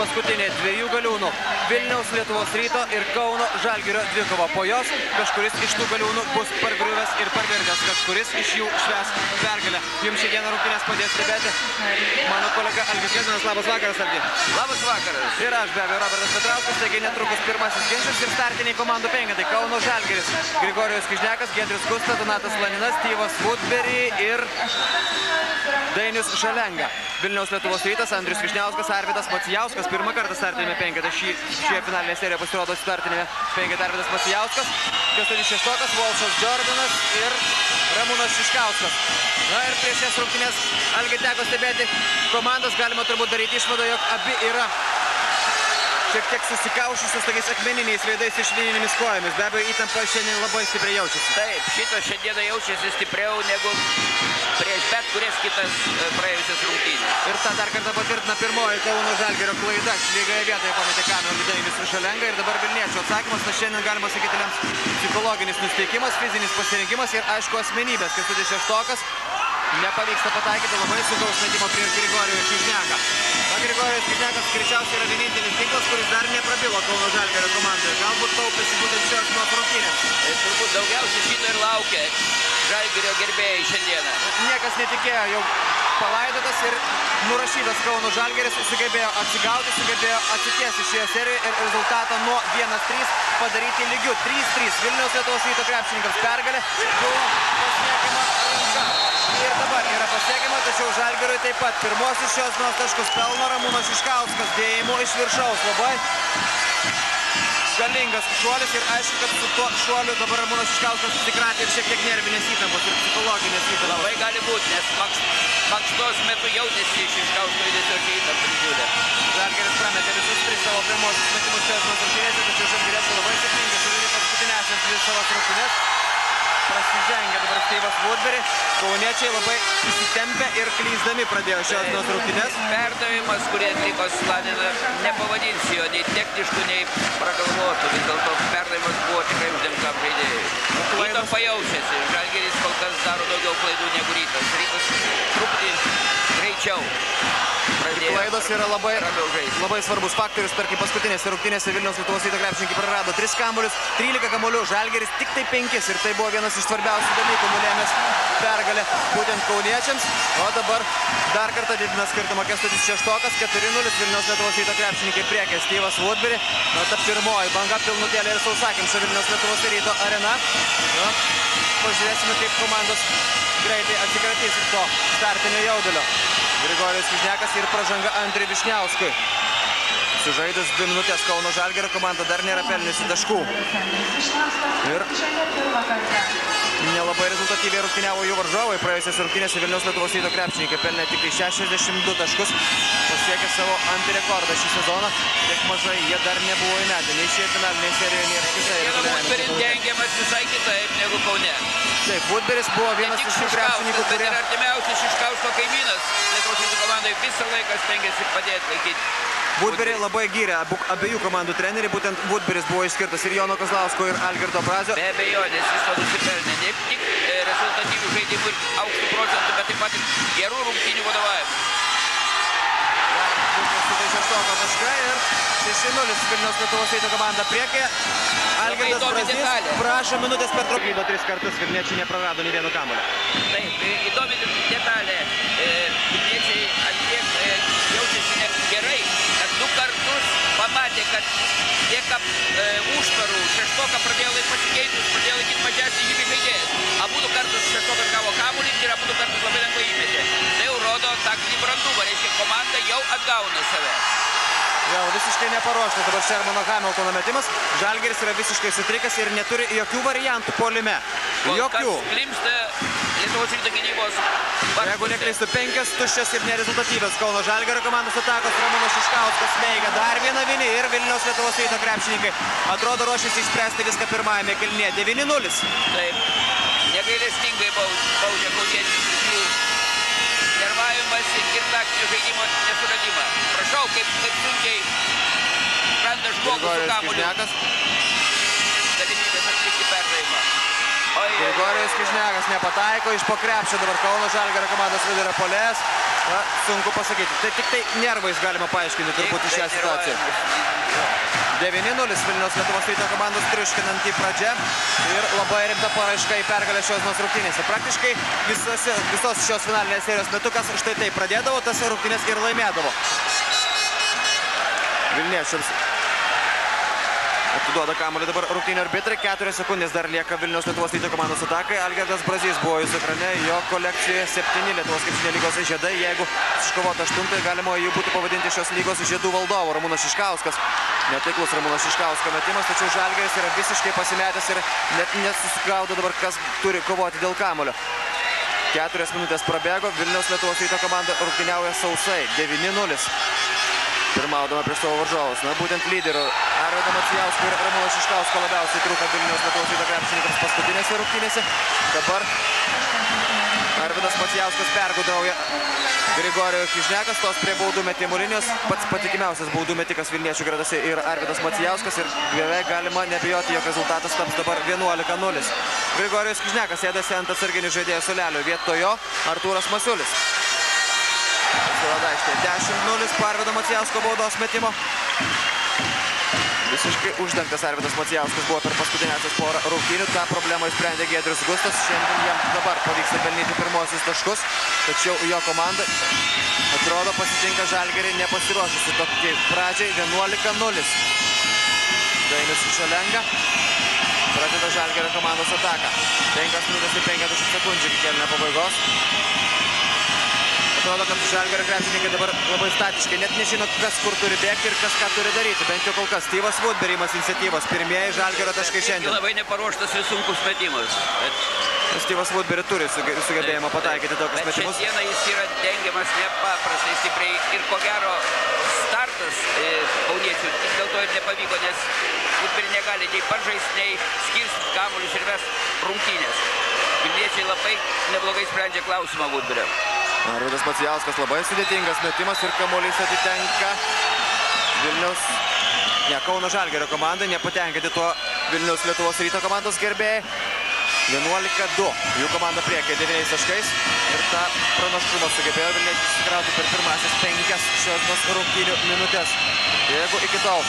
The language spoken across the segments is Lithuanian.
paskutinė dviejų galiūnų Vilniaus Lietuvos ryto ir Kauno Žalgirio dvikova. Po jos kažkuris iš tų galiūnų bus pargriuvęs ir parvirdęs, kažkuris iš jų šves pergalę. Jums šiandieną rungtynės padės stebėti mano kolega Algis Gezinas. Labas vakaras, Algi. Labas vakaras. Ir aš be abejo Robertas Petrauskas, taigi netrukus pirmasis ginčas ir startiniai komandų penketai. Kauno Žalgiris, Grigorijus Kižnekas, Gedris Kusta, Donatas Laninas, Tyvas Woodberry ir Dainius Šalenga. Vilniaus Lietuvos rytas, Andrius Višniauskas, Arvidas Macijauskas. Pirmą kartą startinėme penketą. Šį, šioje finalinėje serijoje pasirodo startinėme penketą Arvidas Macijauskas. Kęstutis Šeštokas, Volšas Jordanas ir Ramūnas Šiškauskas. Na ir prieš šias rungtynės Algi teko stebėti komandas. Galima turbūt daryti išvadą, jog abi yra šiek tiek susikaušusios tokiais akmeniniais veidais ir švininėmis kojomis. Be abejo, įtampa šiandien labai stipriai jaučiasi. Taip, šitas šiandieną jaučiasi stipriau negu prieš bet kurias kitas e, praėjusias rungtynės. Ir tą dar kartą patvirtina pirmoji Kauno Žalgerio klaida. Lygoje vietoje pametė kamerą Vidainis Šalenga ir dabar Vilniečio atsakymas. Na šiandien galima sakyti lems psichologinis nusteikimas, fizinis pasirinkimas ir aišku asmenybės. Kęstutis Šeštokas nepavyksta pataikyti labai sunkaus metimo prieš Grigorijų Kižneką. Na, Grigorijus Kižnekas greičiausiai yra vienintelis tinklas, kuris dar neprabilo Kauno Žalgerio komandoje. Galbūt taupėsi būtent šios nuo rungtynės. Ir turbūt daugiausiai šito ir laukia Žalgirio gerbėjai šiandieną. Niekas netikėjo, jau palaidotas ir nurašytas Kauno Žalgeris sugebėjo atsigauti, sugebėjo atsitiesti šioje serijoje ir rezultatą nuo 1-3 padaryti lygiu. 3-3 Vilniaus Lietuvos ryto krepšininkams pergalė buvo pasiekiama ranka. Ir dabar yra pasiekiama, tačiau Žalgiriui taip pat. Pirmosius šios dienos taškus pelno Ramūnas Iškauskas dėjimu iš viršaus. Labai galingas šuolis ir aišku, kad su tuo šuoliu dabar Ramūnas Iškauskas susikratė ir šiek tiek nervinės įtampos ir psichologinės įtampos. Labai gali būti, nes mankš, mankštos metu jautėsi iš iškausko judesio čia įtampą didžiulę. Žalgiris prametė visus tris savo pirmosius metimus dienos rungtynėse, tačiau Žalgiris labai sėkmingai sužaidė paskutinėsias dvi savo rungtynes. Prasižengia dabar Steivas Woodbury. Kauniečiai labai įsitempę ir klyzdami pradėjo šios dienos rungtynės. Perdavimas, kurį atliko Slanina, nepavadinsi jo nei techniškų, nei pragalvotų. Vis dėlto perdavimas buvo tikrai uždėmtam žaidėjui. Įtampa jaučiasi. Žalgeris kol kas daro daugiau klaidų negu rytas. Rytas truputį greičiau. Klaidos yra labai, labai svarbus faktorius. Tarkim, paskutinėse rungtynėse Vilniaus Lietuvos ryto krepšininkai prarado 3 kamuolius, 13 kamuolių, Žalgeris tik tai 5 ir tai buvo vienas iš svarbiausių dalykų nulėmęs pergalę būtent kauniečiams. O dabar dar kartą didina skirtumą Kestutis Šeštokas, 4-0 Vilniaus Lietuvos ryto krepšininkai priekė Steve'as Woodbury. Na, ta pirmoji banga pilnutėlė ir sausakimša Vilniaus Lietuvos ryto arena. Na, pažiūrėsime, kaip komandos greitai atsikratys to startinio jaudulio. Grigorijus Kižnekas ir pražanga Andriui Višniauskui. Sužaidus 2 minutės Kauno Žalgerio komanda dar nėra pelniusi taškų. Ir nelabai rezultatyviai rungtyniavo jų varžovai. Praėjusias rungtynėse Vilniaus Lietuvos ryto krepšininkai pelnė tik tai 62 taškus. Pasiekė savo antirekordą šį sezoną. Tiek mažai jie dar nebuvo įmetę. Nei šioje finalinėje serijoje, reguliariame Woodbury sezone. dengiamas visai kitaip negu Kaune. Taip, Woodberis buvo vienas iš šių krepšininkų, Šiškauskas, bet kurie... ir artimiausias Šiškausko kaimynas. Lietuvos rytų komandai visą laiką stengiasi padėti laikyti. Woodberry labai gyrė abu, abiejų komandų treneriai, būtent Woodberis buvo išskirtas ir Jono Kozlausko ir Algirdo Brazio. Be abejonės jis to nusipelnė. Ne tik e, rezultatyvių žaidimų ir aukštų procentų, bet taip pat ir gerų rungtynių vadovavimų. Šeštoko taškai ir 6-0 Vilniaus Lietuvos ryto komanda priekė. Algirdas įdomi Brazys detalė. prašo minutės per trukį. Do tris kartus Vilniečiai neprarado nei vieno kamulio. Taip, e, įdomi detalė. Kad dėka e, užtvarų šeštoką pradėjo laik pasikeitus, pradėjo laikyti mažesnį žymiai žaidėjas. Abu du kartus šeštokas gavo kamuolį ir abu du kartus labai lengvai įmetė. Tai jau rodo taktinį brandumą, reiškia komanda jau atgauna save. Vėl visiškai neparuoštas dabar Shermano Hamiltono metimas. Žalgeris yra visiškai sutrikęs ir neturi jokių variantų polime. Jokių. Klimsta Lietuvos ryto gynybos Jeigu neklystu, penkias tuščias ir nerezultatyvas Kauno Žalgerio komandos atakos Ramūnas Šiškauskas smeigia dar vieną vinį ir Vilniaus Lietuvos ryto krepšininkai atrodo ruošiasi išspręsti viską pirmajame kelnyje. 9-0. Taip, negailestingai baud- baudžia kautiečius nervavimas ir taktinio žaidimo nesuradimą. Prašau, kaip, kaip sunkiai randa žmogus su Kižnekas. galimybės atlikti perdavimą. Grigorijus Kižnekas nepataiko iš po krepšio dabar Kauno Žalgerio komandos vidurio polės. Na, sunku pasakyti. Tai tik tai nervais galima paaiškinti turbūt šią situaciją. 9-0 Vilniaus Lietuvos ryto komandos triuškinantį pradžią ir labai rimta paraiška į pergalę šios dienos rungtynėse. Praktiškai visose, visos šios finalinės serijos metu, kas štai tai pradėdavo, tas rungtynės ir laimėdavo. Vilniečiams Atiduoda kamuolį dabar rungtynio arbitrai. Keturios sekundės dar lieka Vilniaus Lietuvos ryto komandos atakai. Algirdas Brazys buvo jūsų ekrane. Jo kolekcijoje septyni Lietuvos krepšinio lygos žiedai. Jeigu iškovota aštuntai, galima jų būtų pavadinti šios lygos žiedų valdovo. Ramūnas Šiškauskas. Netaiklus Ramūnas Šiškausko metimas, tačiau Žalgeris yra visiškai pasimetęs ir net nesusigaudo dabar, kas turi kovoti dėl kamulio. Keturias minutės prabėgo, Vilniaus Lietuvos ryto komanda rungtyniauja sausai, 9-0 pirmaudama prieš savo varžovus. Na, būtent lyderių Arvido Macijausko ir Ramūno Šiškausko labiausiai trūko Vilniaus Lietuvos ryto krepšininkams paskutinėse rungtynėse. Dabar Arvidas Macijauskas pergudauja Grigorijų Kižnekas, tos prie baudų metimų linijos. Pats patikimiausias baudų metikas Vilniečių gradose ir Arvidas Macijauskas ir beveik galima nebijoti, jog rezultatas taps dabar 11-0. Grigorijus Kižnekas sėdasi ant atsarginių žaidėjų solelio. Vietojo Artūras Masiulis. Pasirodo aikštė 10-0 po Arvido Macijausko baudos metimo. Visiškai uždengtas Arvidas Macijauskas buvo per paskutinėsias porą rungtynių. Ta problemą įsprendė Giedrius Gustas. Šiandien jam dabar pavyksta pelnyti pirmosius taškus. Tačiau jo komanda atrodo pasitinka Žalgerį nepasiruošusi tokiai pradžiai 11-0. Dainis Šalenga pradeda Žalgerio komandos ataką. 5 minutės ir 50 sekundžių iki kelnio pabaigos. Atrodo, kad Žalgerio krepšininkai dabar labai statiškai, net nežino, kas kur turi bėgti ir kas ką turi daryti. Bent jau kol kas. Styvas Woodberimas iniciatyvos. Pirmieji Žalgerio taškai šiandien. Labai neparuoštas ir sunkus metimas. Bet... Styvas Woodberry turi sugebėjimą pataikyti tokius bet metimus. šiandieną jis yra dengiamas nepaprastai stipriai ir ko gero startas e, kauniečių vis dėlto ir nepavyko, nes Woodberry negali nei pažaisti, nei skirstyti kamuolius ir ves rungtynės. Vilniečiai labai neblogai sprendžia klausimą Woodberry. Arvidas Macijauskas labai sudėtingas metimas ir kamuolys atitenka Vilniaus, ne, Kauno Žalgerio komandai, nepatenkinti tuo Vilniaus Lietuvos ryto komandos gerbėjai. 11-2, jų komanda priekia 9 taškais ir tą pranašumą sugebėjo Vilniečiai susikrauti per pirmasis penkias šios rungtynių minutės. Jeigu iki tol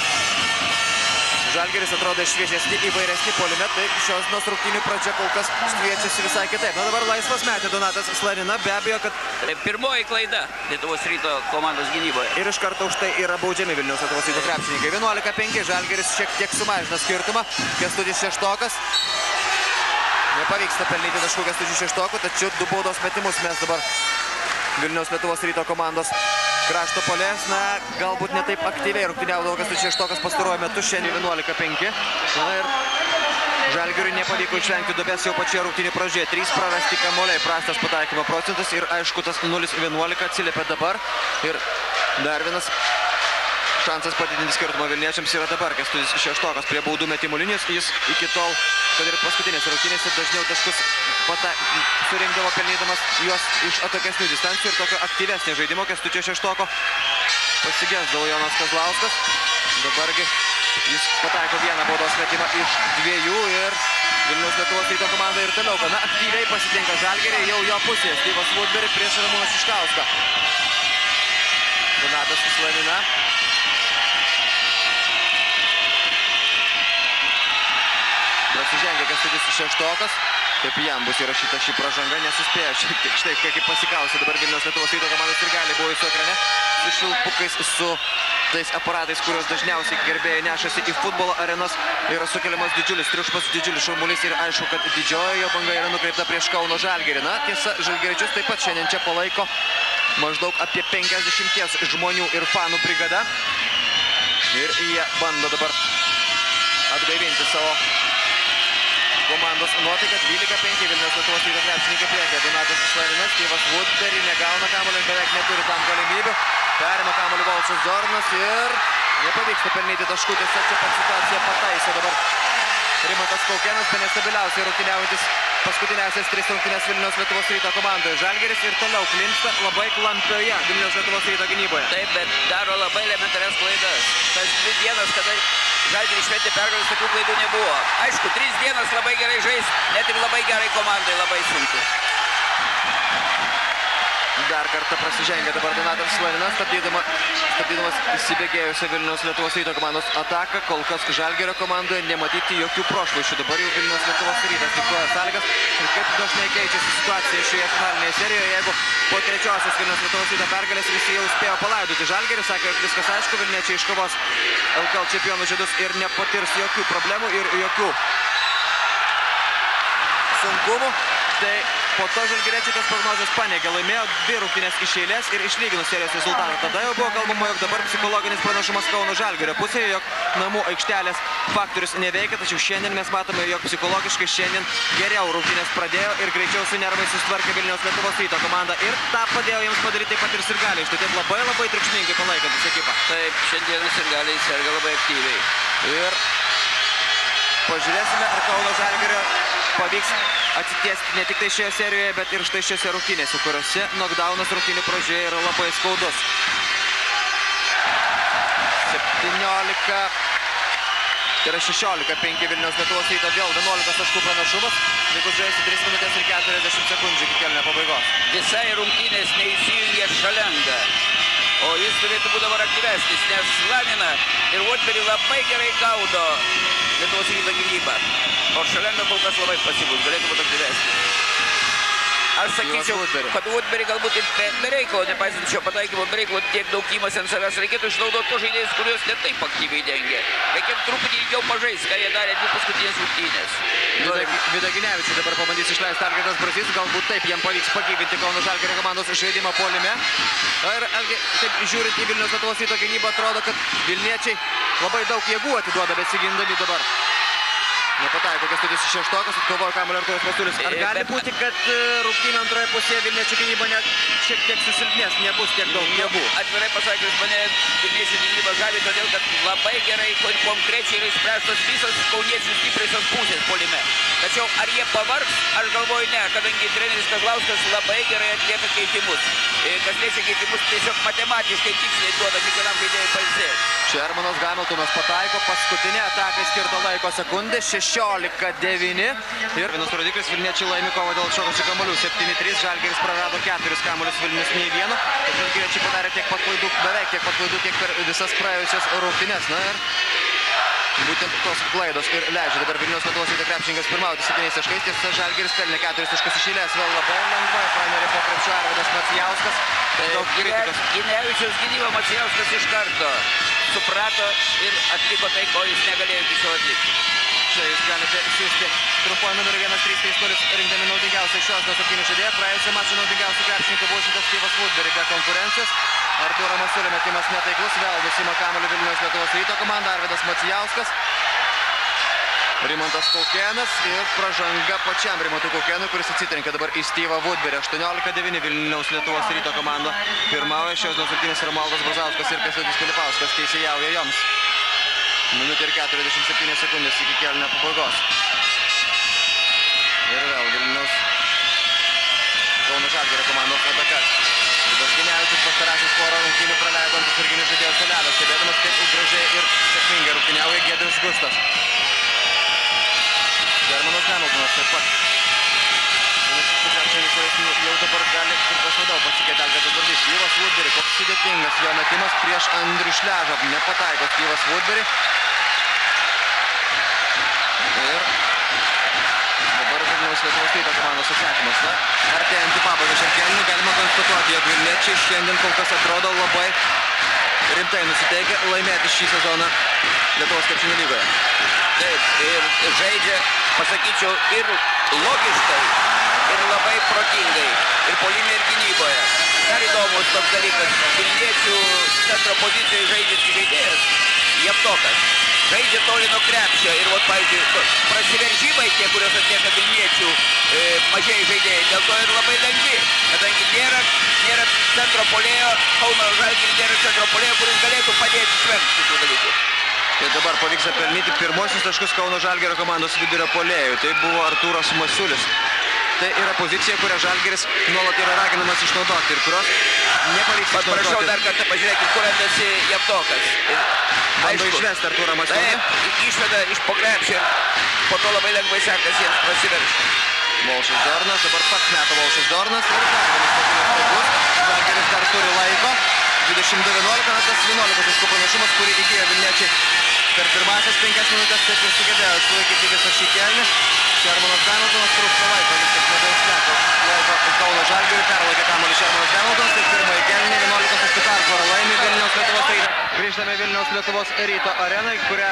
Žalgeris atrodo šviežesni, įvairesni polime, tai šios dienos rungtynių pradžia kol kas šviečiasi visai kitaip. Na dabar laisvas metė Donatas Slanina, be abejo, kad... Tai pirmoji klaida Lietuvos ryto komandos gynyboje. Ir iš karto už tai yra baudžiami Vilniaus Lietuvos ryto krepšininkai. 11-5, Žalgeris šiek tiek sumažina skirtumą. Kęstutis Šeštokas. Nepavyksta pelnyti taškų Kęstutis Šeštokų, tačiau du baudos metimus mes dabar Vilniaus Lietuvos ryto komandos krašto polės, na, galbūt netaip aktyviai rungtyniaudavo Kęstutis Šeštokas pastaruoju metu, šiandien 11-5. Na ir Žalgiriui nepavyko išvengti dubės jau pačioje rungtynių pradžioje. Trys prarasti kamuoliai, prastas pataikymo procentas ir aišku tas 0-11 atsiliepia dabar. Ir dar vienas šansas padidinti skirtumą Vilniečiams yra dabar. Kęstutis Šeštokas prie baudų metimų linijos. Jis iki tol, kad ir paskutinėse rungtynėse dažniau taškus pata, surinkdavo pelnydamas juos iš atokesnių distancijų ir tokio aktyvesnio žaidimo Kęstučio Šeštoko pasigesdavo Jonas Kazlauskas. Dabargi jis pataiko vieną baudos metimą iš dviejų ir Vilniaus Lietuvos ryto komanda ir toliau gana aktyviai pasitinka Žalgerį jau jo pusėje. Styvas Woodberry prieš Ramūną Šiškauską. Donatas Slanina. Prasižengė Kęstutis Šeštokas. Kaip jam bus įrašyta ši pražanga, nesuspėjo. Štai kaip pasikausė dabar Vilniaus Lietuvos ryto komandos ir gali buvo jūsų ekrane. Su švilpukais, su tais aparatais, kuriuos dažniausiai gerbėjai nešasi į futbolo arenas. Yra sukeliamas didžiulis triukšmas, didžiulis šurmulys ir aišku, kad didžioji jo banga yra nukreipta prieš Kauno Žalgerį. Na, tiesa, Žalgeriečius taip pat šiandien čia palaiko maždaug apie 50 žmonių ir fanų brigada. Ir jie bando dabar atgaivinti savo komandos nuotaiką. 12-5 Vilniaus Lietuvos ryto krepšininkai priekė. Donatas Slaninas, Styvas Woodberry negauna kamulio, beveik neturi tam galimybių. Perima kamulio Valsas Zornas ir nepavyksta pelnyti taškų. Tiesiog čia pat situacija pataiso dabar. Rimantas Kaukėnas, be nestabiliausiai rungtyniaujantis paskutinėsias tris rungtynės Vilniaus Lietuvos ryto komandoje. Žalgeris ir toliau klinsta labai klampioje Vilniaus Lietuvos ryto gynyboje. Taip, bet daro labai elementarias klaidas. Tas dvi dienas, kada Žalgiris šventė pergalės, tokių klaidų nebuvo. Aišku, trys dienas labai gerai žais, net ir labai gerai komandai, labai sunku. Dar kartą prasižengia dabar Donatas Slaninas, stabdydama, stabdydamas įsibėgėjusią Vilniaus Lietuvos ryto komandos ataką. Kol kas Žalgerio komandoje nematyti jokių prošvaišių. Dabar jau Vilniaus Lietuvos rytas diktuoja sąlygas. Ir kaip dažnai keičiasi situacija šioje finalinėje serijoje, jeigu po trečiosios Vilniaus Lietuvos ryto pergalės visi jau spėjo palaidoti. Žalgeris sakė, jog viskas aišku, Vilniečiai iškovos LKL čempionų žydus ir nepatirs jokių problemų ir jokių sunkumų. Tai po to žalgiriečiai tas prognozijas paneigė, laimėjo dvi rungtynės iš eilės ir išlygino serijos rezultatą. Tada jau buvo kalbama, jog dabar psichologinis pranašumas Kauno žalgirio pusėje, jog namų aikštelės faktorius neveikia, tačiau šiandien mes matome, jog psichologiškai šiandien geriau rungtynės pradėjo ir greičiau su nervais susitvarkė Vilniaus Lietuvos ryto komanda ir tą padėjo jiems padaryti taip pat ir sirgaliai. Štai taip labai labai triukšmingai palaikantis ekipą. Taip, šiandien sirgaliai serga labai aktyviai. Ir pažiūrėsime, ar Kauno žalgirio pavyks atsitiesti ne tik tai šioje serijoje, bet ir štai šiose rungtynėse, kuriuose knockdownas rungtynių pradžioje yra labai skaudus. 17, tai yra 16-5 Vilniaus Lietuvos ryto vėl 11 taškų pranašumas, likus žaisti 3 minutės ir 40 sekundžių iki kelnio pabaigos. Visai rungtynės neįsijungia šalenda. O jis turėtų būti dabar aktyvesnis, nes Slavina ir Woodberry labai gerai gaudo Lietuvos ryto gynybą. O Šalenda kol kas labai pasyvus, galėtų būti aktyvesnis. Aš sakyčiau, kad Woodberry galbūt ir be, reikalo, nepaisant šio pataikymo, be reikalo tiek daug įmas ant savęs, reikėtų išnaudoti tos žaidėjus, kuriuos netaip aktyviai dengia. Reikėtų truputį ilgiau pažaisti, ką jie darė dvi paskutinės rungtynės. Vidaginevičius dabar pabandys išleisti Algirdas Brasys, galbūt taip jam pavyks pagyvinti Kauno Žalgirio komandos žaidimą polime. Ir taip žiūrint į Vilnius Lietuvos ryto gynybą, atrodo, kad Vilniečiai labai daug jėgų atiduoda besigindami dabar. Nepataiko Kęstutis Šeštokas, atkovojo kamuolį Arturas Masiulis. Ar E, gali būti, kad e, rungtynių antroje pusėje Vilniečių gynyba net šiek tiek susilpnės, nebus tiek daug jėgų? Atvirai pasakius, mane Vilniečių gynyba žavi, todėl kad labai gerai ir konkrečiai yra išspręstos visos kauniečių stipriosios pusės polime. Tačiau ar jie pavargs, aš galvoju ne, kadangi treneris Kazlauskas labai gerai atlieka keitimus. E, Kas liečia keitimus, tiesiog matematiškai tiksliai duoda kiekvienam žaidėjui pailsėti. Šermanas Hamiltonas pataiko paskutinę ataką skirtą laiko sekundę 16-9 ir vienas rodiklis Vilniečiai laimi kovą dėl šokusių kamuolių. 7-3 Žalgiris prarado keturis kamuolius Vilnius nei vieno. Ir Žalgiriečiai padarė tiek pat klaidų beveik tiek pat klaidų kiek per visas praėjusias rungtynes. Na ir būtent tos klaidos ir leidžia dabar Vilnius Lietuvos ryto krepšininkas pirmauti 7 taškais. Tiesa Žalgiris pelnė 4 taškus iš eilės vėl labai lengvai pranerė po krepšio Arvidas Macijauskas. Daug kritikos. Ginevičiaus gynyba Macijauskas iš karto suprato ir atliko tai, ko jis negalėjo iki šiol atlikti. Čia jūs galite siūsti trumpuoju numeriu 1330 rinkdami naudingiausią šios nesaptynių žaidėją. Praėjusią mačą naudingiausių krepšininkų buvo šitas Steve'as Woodbury be konkurencijos. Artūro Masiulio metimas netaiklus, vėl nusima kamuolį Vilnius Lietuvos ryto komanda, Arvidas Macijauskas. Rimantas Kaukėnas ir pražanga pačiam Rimantui Kaukėnui, kuris atsitrenkia dabar į Steve'ą Woodbury. 18-9 Vilniaus Lietuvos ryto komanda. Pirmauja šios nesaptynės Romaldas Brazauskas ir Kęstutis Filipauskas teisėjauja joms. Minutė ir 47 sekundės iki kelnio pabaigos. Ir vėl Vilnius Kauno Žalgirio komandos ataka. Vidas Ginevičius pastarasis porą rungtynių praleido ant atsarginių žaidėjų solelio, stebėdamas, kaip gražiai ir sėkmingai rungtyniauja Giedrius Gustas. Hamiltonas taip pat. Vienas iš krepšininkų, kuris jau dabar gali kur kas labiau pasikeitė Algirdas Bardys. Styvas Woodbury, koks sudėtingas jo metimas prieš Andrių Šležą. Nepataiko Styvas Woodbury. Ir dabar Vilniaus Lietuvos ryto komandos atsakymas. Na, artėjant į pabaigą šiandien galima konstatuoti, jog Vilniečiai šiandien kol kas atrodo labai rimtai nusiteikę laimėti šį sezoną Lietuvos krepšinio lygoje. Taip, ir žaidžia, pasakyčiau, ir logiškai, ir labai protingai, ir polime, ir gynyboje. Dar įdomus toks dalykas, Vilniečių centro pozicijoje žaidžiantis žaidėjas, Jeptokas. Žaidžia toli nuo krepšio ir, vat, pavyzdžiui, to- prasiveržimai tie, kuriuos atlieka Vilniečių e, mažieji žaidėjai, dėl to ir labai lengvi, kadangi nėra, nėra centro polėjo, Kauno Žalgiris nėra centro polėjo, kuris galėtų padėti išvengti šitų dalykų. Tai dabar pavyksta pelnyti pirmosius taškus Kauno Žalgerio komandos vidurio polėjų. Tai buvo Artūras Masiulis. Tai yra pozicija, kurią Žalgeris nuolat yra raginamas išnaudoti ir kurios nepavyks Bet prašau išnaudoti. dar kartą pažiūrėkit, kur randasi Jevtokas. Bando išvesti Artūrą Masiulį. Taip, išveda iš pokrepšio ir po to labai lengvai sekasi jiems prasiveršti. Volšas Dornas, dabar pats meta Volšas Dornas ir dar vienas patinis taiklus. 22-11, na tas 11 taškų pranašumas, kurį įgyjo Vilniečiai per pirmasias penkias minutės, taip ir sugebėjo išlaikyti visą šį kelnį. Šermanas Hamiltonas trūksta laiko, viskas nebeužteko. Laiko Kauno Žalgiriui perlaikė kamuolį Šermanas Hamiltonas, tai pirmąjį kelnį 11 taškų persvarą laimi Vilniaus Lietuvos rytą. Grįžtame Vilniaus Lietuvos ryto arenai, kurią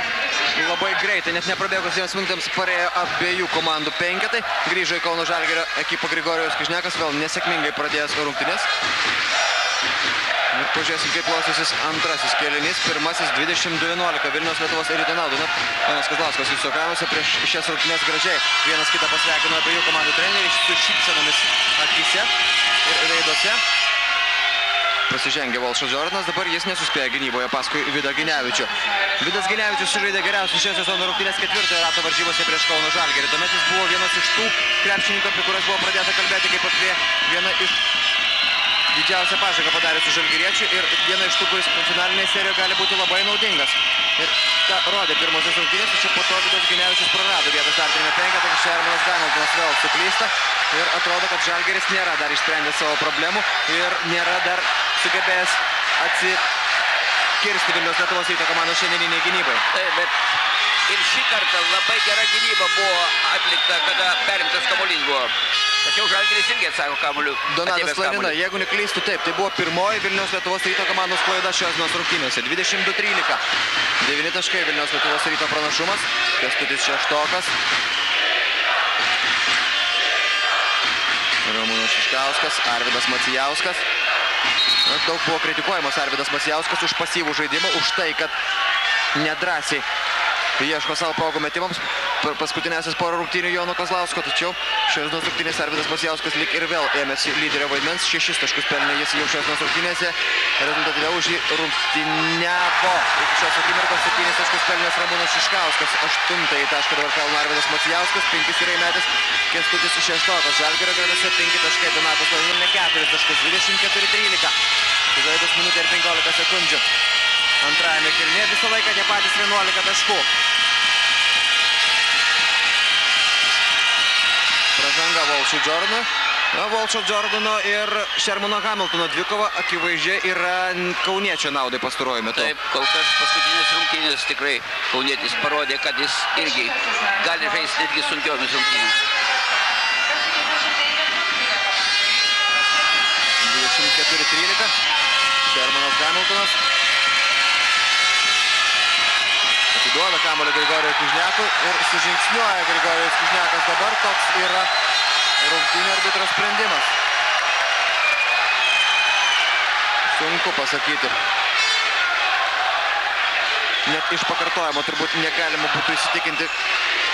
labai greitai, net neprabėgus dviems minutėms, parėjo abiejų komandų penketai. Grįžo į Kauno Žalgirio ekipą Grigorijos Kižnekas, vėl nesėkmingai pradėjęs rungtynės. Ir pažiūrėsim, kaip klostysis antrasis kėlinys. Pirmasis 22-11 Vilniaus Lietuvos ryto naudų. Net Jonas Kazlauskas jūsų kamuose prieš šias rungtynės gražiai. Vienas kitą pasveikino abiejų komandų treneriai su šypsenomis akise ir veiduose. Prasižengė Volšas Jordanas, dabar jis nesuspėjo gynyboje paskui Vidą Ginevičių. Vidas Ginevičius sužaidė geriausius šio sezono rungtynės ketvirtojo rato varžybose prieš Kauno Žalgirį. Tuomet jis buvo vienas iš tų krepšininkų, apie kurias buvo pradėta kalbėti kaip apie vieną iš didžiausią pažangą padariusių žalgiriečių ir viena iš tų, kuris finalinėje serijoje gali būti labai naudingas. Ir tą rodė pirmosios rungtynės, tačiau po to Vidas Ginevičius prarado vietą startinėme penketą, tačiau Šermanas Hamiltonas vėl suklysta ir atrodo, kad žalgiris nėra dar išsprendęs savo problemų ir nėra dar sugebėjęs atsikirsti Vilniaus Lietuvos ryto komandos šiandieniniai gynybai. Taip, bet ir šį kartą labai gera gynyba buvo atlikta, kada perimtas kamuolys buvo. Tačiau Žalgiris irgi atsako kamuoliu. Donatas Lanina, jeigu neklystų taip, tai buvo pirmoji Vilniaus Lietuvos ryto komandos klaida šios dienos rungtynėse. 22-13. 9 taškai Vilniaus Lietuvos ryto pranašumas. Kestutis Šeštokas. Ramūnas Šiškauskas, Arvidas Macijauskas. Na, daug buvo kritikuojamas Arvidas Macijauskas už pasyvų žaidimą, už tai, kad nedrasiai ieško savo progų metimams per paskutinėsias porą rungtynių Jono Kazlausko, tačiau šios dienos rungtynėse Arvidas Masijauskas lik ir vėl ėmėsi lyderio vaidmens, šešis taškus pelnė jis jau šios dienos rungtynėse, rezultatyviau už jį rungtyniavo. Iki šios akimirkos septynis taškus pelnęs Ramūnas Šiškauskas, aštuntąjį tašką dabar pelno Arvidas Masijauskas, penkis yra įmetęs Kestutis Šeštokas, Žalgirio gretose penki taškai, Donatas Lavinė keturis taškus, 24-13. Sužaidus minutę ir 15 sekundžių. Antrajame kilnė visą laiką tie patys 11 taškų. Pražanga Volšų Jordano. Volšo Jordano ir Shermano Hamiltono dvikova akivaizdžiai yra kauniečio naudai pastaruoju metu. Taip, kol kas paskutinės rungtynės tikrai kaunietis parodė, kad jis irgi gali žaisti netgi sunkiomis rungtynėmis. 24-13. Shermanas Hamiltonas. Atiduoda kamulio Grigorijos Kižniakui ir sužingsniuoja Grigorijos Kižniakas. Dabar toks yra rungtynių arbitro sprendimas. Sunku pasakyti. Net iš pakartojimo turbūt negalima būtų įsitikinti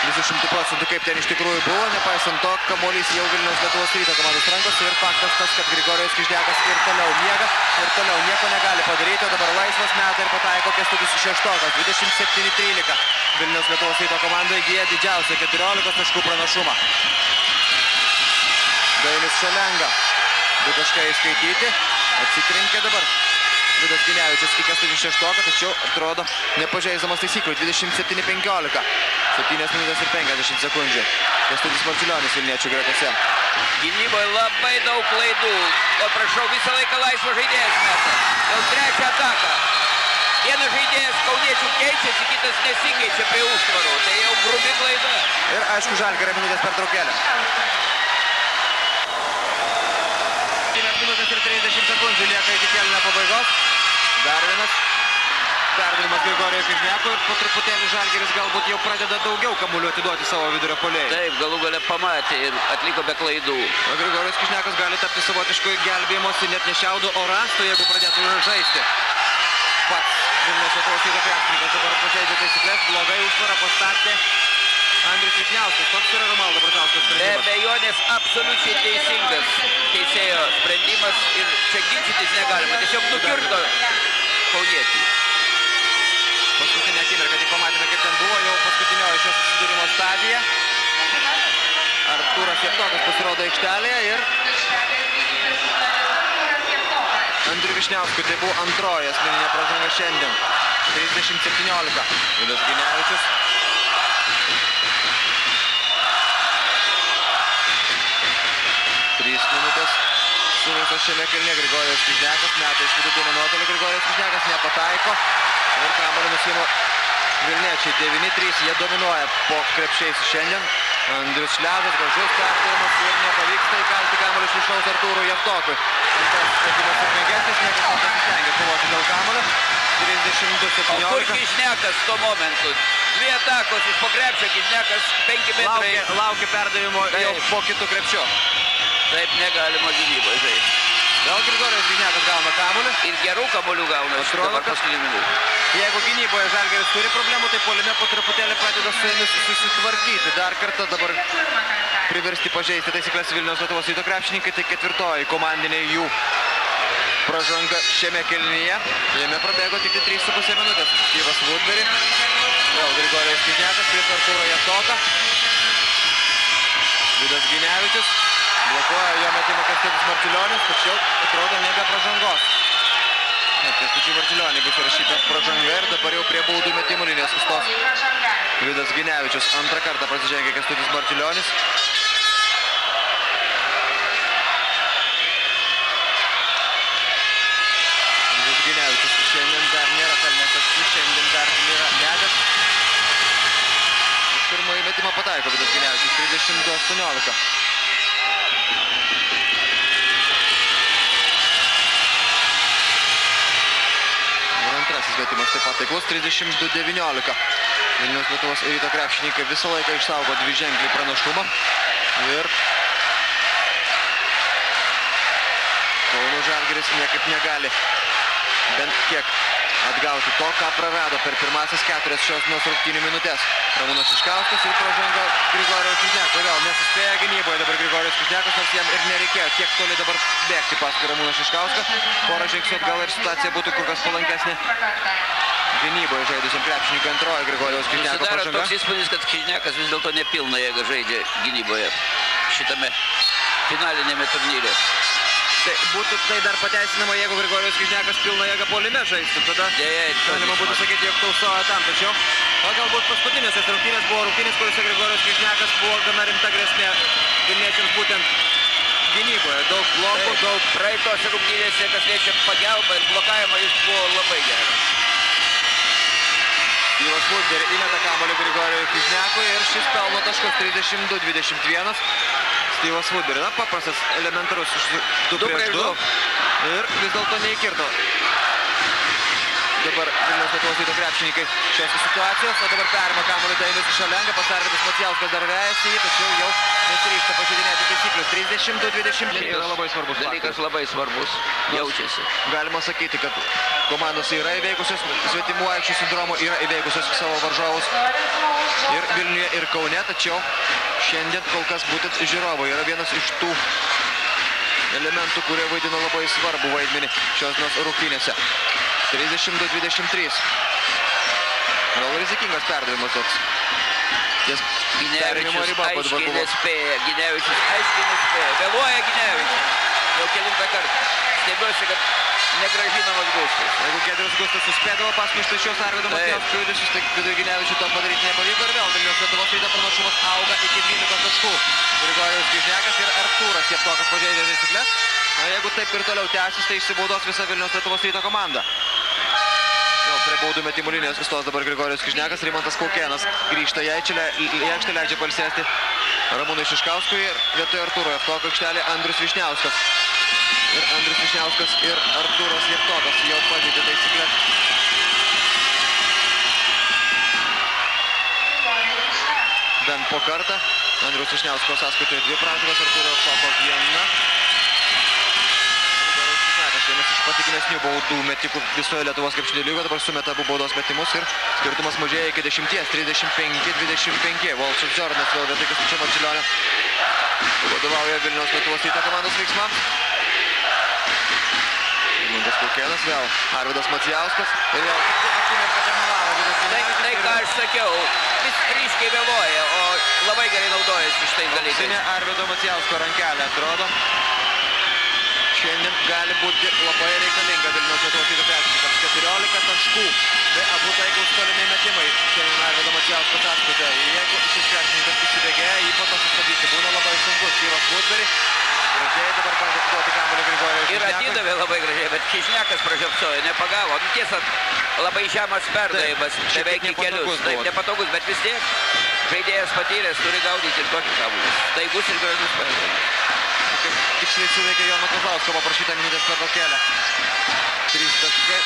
visų šimtų procentų, kaip ten iš tikrųjų buvo. Nepaisant to, kamuolys jau Vilniaus Lietuvos ryto komandos rankose ir faktas tas, kad Grigorijos Kižniakas ir toliau miega ir toliau nieko negali padaryti. O dabar laisvas metai ir pataiko Kestutis Šeštokas. 27-13. Vilniaus Lietuvos ryto komanda įgyja didžiausią 14 taškų pranašumą. Dainis Šalenga. Du taškai skaityti. Atsitrinkė dabar. Vidas Ginevičius Kestutį šeštoką, tačiau atrodo nepažeidamas taisyklių. 27-15. 7 minutės ir 50 sekundžių. Kestutis Marčiulionis Vilniečių gretose. Gynyboje labai daug klaidų. O prašau, visą laiką laisvo žaidėjas meta. Jau trečią ataką. Vienas žaidėjas kauniečių keičiasi, kitas nesikeičia prie užtvarų. Tai jau grubi klaida. Ir aišku, Žalgirio minutės per traukėlę. 7 minutės ir 30 sekundžių lieka iki kėlinio pabaigos. Dar vienas perdavimas Grigorijos Kižniakui ir po truputėlį Žalgiris galbūt jau pradeda daugiau kamuolių atiduoti savo vidurio polėjai. Taip, galų gale pamatė ir atliko be klaidų. O Grigorijos Kižniakas gali tapti savotiškų gelbėjimosi net ne šiaudų, o rastų, jeigu pradėtų žaisti. Pats Vilnius Lietuvos ryto krepšininkas dabar pažeidžia taisyklės, blogai užtvarą pastatė Andrius Vyšniauskas. Toks yra Romaldo Brazauskas Be sprendimas. abejonės absoliučiai teisingas teisėjo sprendimas ir čia ginčytis negalima. Tiesiog nukirto kauniečiai. Paskutinę akimirką tik pamatėme, kaip ten buvo, jau paskutinioji šio susidūrimo stadija. Artūras Jeptokas pasirodo aikštelėje ir Andriu Višniauskui tai buvo antroji asmeninė pražanga šiandien. 30-17. Vidas Ginevičius. Sužaistas šiame kelne Grigorijos Kryžnekas, meta iš vidutinio nuotolio Grigorijos Kryžnekas, nepataiko. Ir kamuolį nusimo Vilniečiai 9-3, jie dominuoja po krepšiais šiandien. Andrius Šležas, gražus perdavimas ir nepavyksta įkalti kamuolį iš viršaus Artūrų Jeftokui. Tas sprendimas sėkmingesnis, niekas nepasistengia kovoti dėl kamuolio. O kur 32-17. Kišnekas tuo momentu? Dvi atakos iš po krepšio, Kišnekas 5 metrai. Laukia, laukia perdavimo jau po kitų krepšio. Taip negalima gynyboje žaisti. Vėl Grigorijos Kryžnekas gauna kamuolį. Ir gerų kamolių gauna Atrodo, kad-. Jeigu gynyboje Žalgeris turi problemų, tai polime po truputėlį pradeda su jomis susitvarkyti. Dar kartą dabar priversti pažeisti taisyklės Vilniaus Lietuvos ryto krepšininkai, tai ketvirtoji komandinė jų pražanga šiame kelnyje. Jame prabėgo tik 3,5 minutės. Styvas Woodbury, vėl Grigorijos Kryžnekas, prieš Artūrą Jatoką. Vidas Ginevičius, blokuoja jo metimą Kastutis Marčiulionis, tačiau atrodo nebe pražangos. Kęstučiui Marčiulioniui bus įrašyta pražanga ir dabar jau prie baudų metimų linijos sustos Vidas Ginevičius. Antrą kartą prasižengė Kęstutis Marčiulionis. Vidas Ginevičius šiandien dar nėra pelnęs taškų, šiandien dar nėra metęs. Iš pirmojo metimo pataiko Vidas Ginevičius 32-18. Ir antrasis metimas taip pat taiklus 32-19. Vilniaus Lietuvos ryto krepšininkai visą laiką išsaugo dvi ženklį pranašumą. Ir Kauno Žalgiris niekaip negali bent kiek atgauti to, ką prarado per pirmasis keturias šios dienos rungtynių minutės. Ramūnas Iškauskas ir pražanga Grigorijos Kižneko. Vėl nesuspėja gynyboje dabar Grigorijos Kižnekas, nors jam ir nereikėjo tiek toli dabar bėgti paskui Ramūną Iškauską. Porą žingsnių atgal ir situacija būtų kur kas palankesnė gynyboje žaidusiam krepšininkui antroji Grigorijos Kižneko Susidaro pražanga. toks įspūdis, kad Kišnekas vis dėlto nepilna jėga žaidžia gynyboje šitame finalinėme turnyre. Tai būtų tai dar pateisinama, jeigu Grigorijos Kižnekas pilna jėga polime žaistų. Tada Deja, galima būtų sakyti, jog tausoja tam. Tačiau o galbūt paskutinės rungtynės buvo rungtynės, kuriuose Grigorijos Kižnekas buvo gana rimta grėsmė Vilniečiams būtent gynyboje. Daug blokų, Taip, daug praeitose rungtynėse, kas liečia pagalbą ir blokavimą, jis buvo labai geras. Styvas Woodbury įmeta kamuolį Grigorijui Kižnekui ir šis pelno taškus 32-21. Styvas Woodbury, na paprastas, elementarus, iš du, du, Du prieš prieš du. du. Ir vis dėlto neįkirto. Dabar Vilniaus Lietuvos ryto krepšininkai šios situacijos, o dabar perima kamuolį Dainis Šalenga, pasarvidas Macijauskas dar vejasi jį, tačiau jau nesiryžta pažeidinėti taisyklių. 32-20 yra labai svarbus Dalykas labai svarbus. Jaučiasi. Galima sakyti, kad komandos yra įveikusios svetimų aikščių sindromo, yra įveikusios savo varžovus ir Vilniuje, ir Kaune, tačiau šiandien kol kas būtent žiūrovai yra vienas iš tų elementų, kurie vaidina labai svarbų vaidmenį šios dienos rungtynėse. 32-23. Gal rizikingas perdavimas toks. Ties Ginevičius aiškiai nespėja. Ginevičius aiškiai nespėja. Vėluoja Ginevičius. Jau kelintą kartą. Stebiuosi, kad negražinamas gustas. Jeigu Gedrius Gustas suspėdavo paskui iš tačios Arvido. Matijos kliūdžius, tai Viduginevičiui to padaryti nepavyko ir vėl Vilniaus Lietuvos ryto pranašumas auga iki 12 taškų. Grigorijus Kižnekas ir Artūras Jeftokas pažeidė taisyklės. Na jeigu taip ir toliau tęsis, tai išsibaudos visa Vilniaus Lietuvos ryto komanda. Prie baudų metimų linijos sustos dabar Grigorijus Kižnekas, Rimantas Kaukėnas grįžta į aikštę, le- leidžia palsėsti Ramūnui Šiškauskui ir vietoje Artūro Jeftoko aikštelė Andrius Višniauskas. Ir Andrius Višniauskas ir Artūras Jeftokas jau pažeidė taisyklės. Bent po kartą. Andrius Višniausko sąskaitoje dvi pražangos, Artūro Jeftoko viena. Vienas iš patikinesnių baudų metikų visoje Lietuvos krepšinio lygoje, dabar sumeta abu baudos metimus ir skirtumas mažėja iki 10, 35-25. Volčas Jordanas vėl vietoj Kęstučio Marčiulionio vadovauja Vilniaus Lietuvos ryto komandos veiksmams. Rimantas Kaukėnas vėl, Arvidas Macijauskas ir vėl akimirką temelavo Vidas Tai, Ginevičius tai ir ką aš sakiau, vis ryškiai vėluoja, o labai gerai naudojasi šitais dalykais. Auksinė Arvido Macijausko rankelė atrodo. Šiandien gali būti labai reikalinga Vilniaus Lietuvos ryto krepšininkams. 14 taškų. Tai abu taiklus toliniai metimai. Šiandien Arvido Macijausko sąskaitoje. Jeigu šis krepšininkas įsibėgėja, jį po to sustabdyti būna labai sunku. Styvas Woodbury Gražiai dabar bandė atiduoti kamuolį Grigorijos. Ir atidavė labai gražiai, bet Kišnekas pražiopsojo, nepagavo. Nu, tiesa, labai žemas perdavimas, beveik į kelius. Taip, nepatogus, bet vis tiek žaidėjas patyręs turi gaudyti ir tokį kamuolį. Staigus ir gražus perdavimas. Kaip tiksliai suveikė Jono Kazlausko paprašytą minutės per rokėlę. Trys taškai.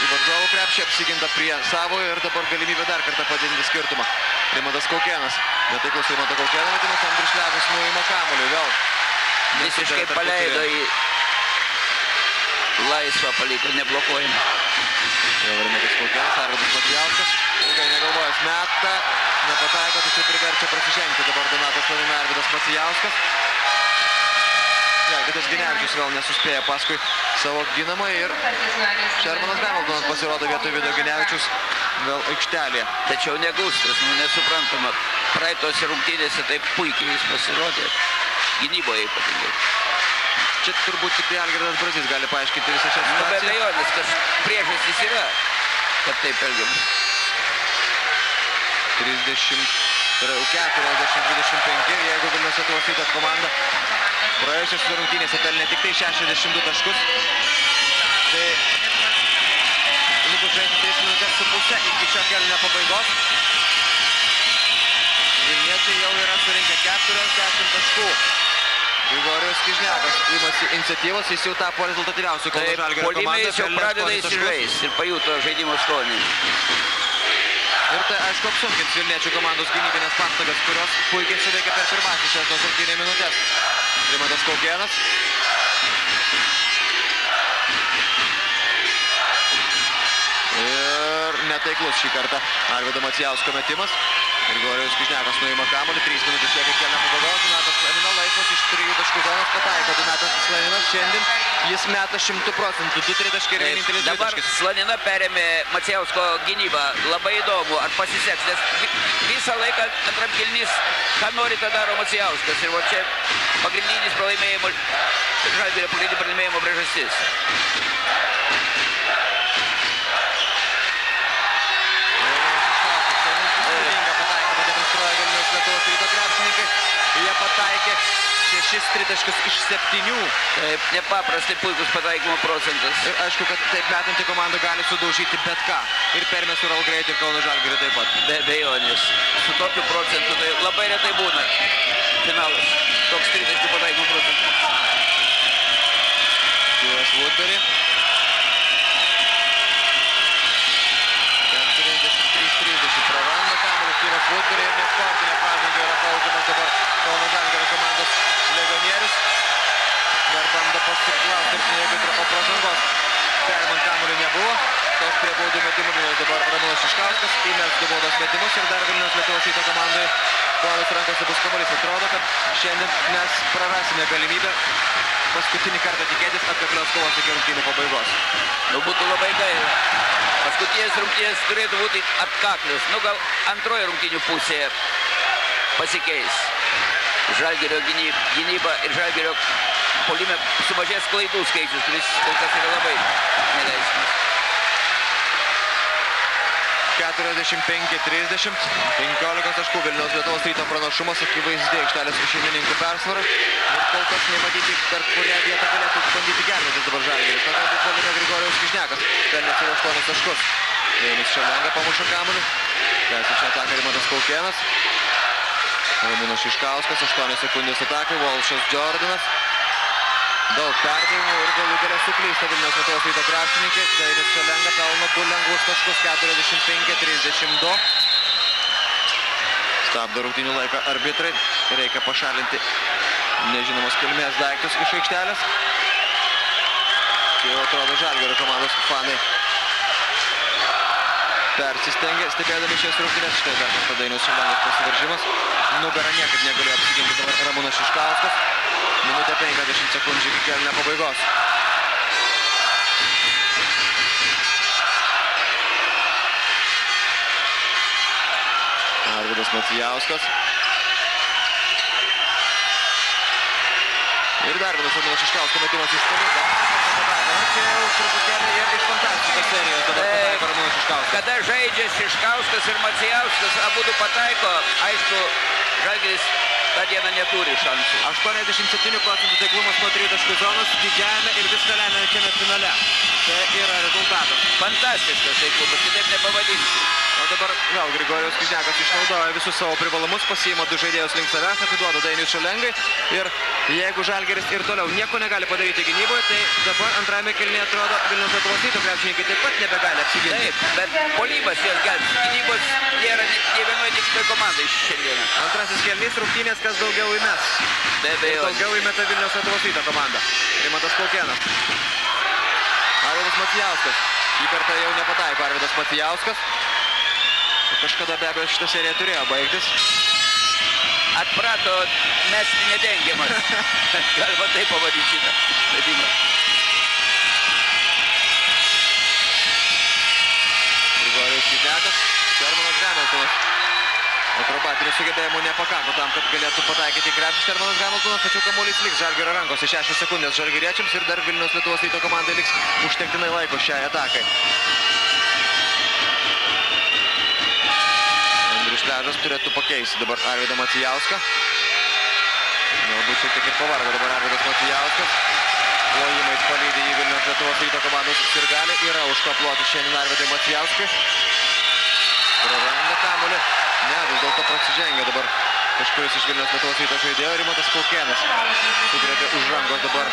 Į varžovų krepšį apsiginta prie savo ir dabar galimybė dar kartą padidinti skirtumą. Rimantas Kaukėnas. Netaiklus Rimanto Kaukėno metimas, Andrius Šležas nuima kamuolį vėl. Visiškai paleido į laisvą, paliko neblokuojamą. Vėl Rimantas Kaukėnas, Arvidas Matijauskas. Ilgai negalvojęs metą. Nepataiko, tačiau priverčia prasižengti dabar Donatas Lanina Arvidas Macijauskas. Ne, Vidas Ginevičius vėl nesuspėja paskui savo ginamą ir Šermanas Hamiltonas pasirodo vietoj Vido Ginevičius vėl aikštelėje. Tačiau negustas, nu nesuprantama. Praeitose rungtynėse taip puikiai jis pasirodė. Gynyboje ypatingai. Čia turbūt tik Algirdas Brazys gali paaiškinti visą šią Nu, be situaciją. abejonės, kad priežastys yra, kad taip elgiamas. 30, tai yra jau 40-25 ir jeigu Vilnius Lietuvos rytas komanda praėjusios rungtynėse pelnė tik tai 62 taškus, tai likus žaisti 3 minutės su pusė iki šio kelnio pabaigos. Vilniečiai jau yra surinkę 40 taškų. Grigorijus Kižnekas imasi iniciatyvos, jis jau tapo rezultatyviausiu Kauno Žalgirio komanda. jis jau pradeda 8 taškus. įsižaisti ir pajuto žaidimo skonį. Ir tai aišku apsunkins Vilniečių komandos gynybinės pastangas, kurios puikiai suveikia per pirmasis šios rungtynės minutės. Rimantas Kaukėnas. Ir netaiklus šį kartą Arvido Macijausko metimas. Grigorijus Kižnekas nuima kamuolį, 3 minutės lieka kelio pabaigos. Donatas Slanina laisvas iš 3 taškų zonos pataiko. Donatas Slaninas šiandien jis meta 100 procentų. 2 tritaškai ir vienintelis Dabar dvitaškis. Slanina perėmė Macijausko gynybą. Labai įdomu, ar pasiseks, nes vi- visą laiką antram kilnys, ką nori, tą daro Macijauskas. Ir va čia pagrindinis pralaimėjimo, žalgirio pagrindinio pralaimėjimo priežastis. Jie pataikė šešis tritaškius iš septynių. Taip, nepaprastai puikus pataikymo procentas. Ir aišku, kad taip metanti komanda gali sudaužyti bet ką. Ir Permės Ural Greit ir Kauno Žalgirį taip pat. Be abejonės. Su tokiu procentu tai labai retai būna finalas. Toks tritaškių pataikymo procentas. Steve'as Woodbury. 43-30 praranda kamuolį Steve'as Woodbury ir nesportinė pražanga yra baudžiamas dabar Kauno Žalgirio komandos legionierius. Dar bando pasiklausti ir jeigu po pražangos perimant kamuolį nebuvo. Tos prie baudų metimų dabar Ramūnas Šiškauskas įmes du baudos metimus ir dar Vilniaus Lietuvos ryto komandai Kaunas rankose bus kamuolys. Atrodo, kad šiandien mes prarasime galimybę paskutinį kartą tikėtis atkaklios kovos iki rungtynių pabaigos. Nu, būtų labai gaila. Paskutinės rungtynės turėtų būti atkaklius. Nu, gal antroji rungtynių pusė pasikeis. Žalgirio gyny- gynyba ir Žalgirio polime sumažės klaidų skaičius, kuris kol kas yra labai neleistinas. 45-30, 15 taškų Vilniaus Lietuvos ryto pranašumas akivaizdi aikštelės šeimininkų persvara. Ir kol kas nematyti, per kurią vietą galėtų bandyti gelbėtis dabar Žalgiris. Na, galbūt puolime Grigorijos Kižnekas, pelnė savo 8 taškus. Jaunis Šalenga pamuša kamuolį. Tęsia šią ataką Rimantas Kaukėnas. Ramūnas Šiškauskas, 8 sekundės atakai, Walšas Jordanas. Daug perdavimų ir galų galę suklysta Vilniaus Lietuvos ryto krepšininkai. Dairis Šalenga pelno du lengvus taškus 45-32. Stabdo rungtynių laiką arbitrai. Reikia pašalinti nežinomos kilmės daiktus iš aikštelės. Čia jau atrodo Žalgirio komandos fanai persistengia, stebėdami šias rungtynės. Štai dar kartą Dainius Šalengos pasivaržimas. Nugarą niekaip negalėjo apsiginti dabar Ramūnas Šiškauskas. Minutė 50 sekundžių iki kelnio pabaigos. Arvidas Macijauskas. Ir dar vienas Ramūnas Šiškausko metimas iš toli. Na, čia jau truputėlį ir iš fantastikos serijos dabar pataiko Ramūnas Šiškauskas. Kada žaidžia Šiškauskas ir Macijauskas, abu du pataiko, aišku, Žalgiris tą dieną neturi šansų. 87 procentų taiklumas nuo 3 taškų zonos didžiajame ir viską lemiančiame finale. Tai yra rezultatas. Fantastiškas taiklumas, kitaip nepavadinsi. Dabar vėl Grigorijos Kiznekas išnaudoja visus savo privalumus, pasiima du žaidėjus link savęs, atiduoda Dainiui Šalengai. Ir jeigu Žalgeris ir toliau nieko negali padaryti gynyboje, tai dabar antrame kelnyje atrodo Vilnius Lietuvos ryto krepšininkai taip pat nebegali apsiginti. Taip, bet polimas jos gelbės. Gynybos nėra nei vienoje, nei kitoje komandai šiandieną. Antrasis kelnys rungtynės, kas daugiau įmes. Be abejo. daugiau įmeta Vilnius Lietuvos ryto komanda. Rimantas Kaukėnas. Arvidas Matijauskas. Šį kartą jau nepataiko Arvidas Matijauskas. Kažkada be abejo šitą seriją turėjo baigtis. Atprato mesti nedengiamas. Galima taip pavadinti šitą žaidimą. Grigorijus Kiznekas. Šermanas Hamiltonas. Akrobatinių sugebėjimų nepakako tam, kad galėtų pataikyti krepšį Šermanas Hamiltonas, tačiau kamuolys liks Žalgirio rankose 6 sekundės Žalgiriečiams ir dar Vilnius Lietuvos ryto komandai liks užtektinai laiko šiai atakai. Šležas turėtų pakeisti dabar Arvidą Macijauską. Galbūt šiek tiek ir pavargo dabar Arvidas Macijauskas. Plojimais palydė į Vilnius Lietuvos ryto komandos sirgalį. Yra už ką ploti šiandien Arvidai Macijauskui. Praranda kamuolį. Ne, vis dėlto prasižengia dabar kažkuris iš Vilnius Lietuvos ryto žaidėjo. Rimantas Kaukėnas. Sugriebė už rankos dabar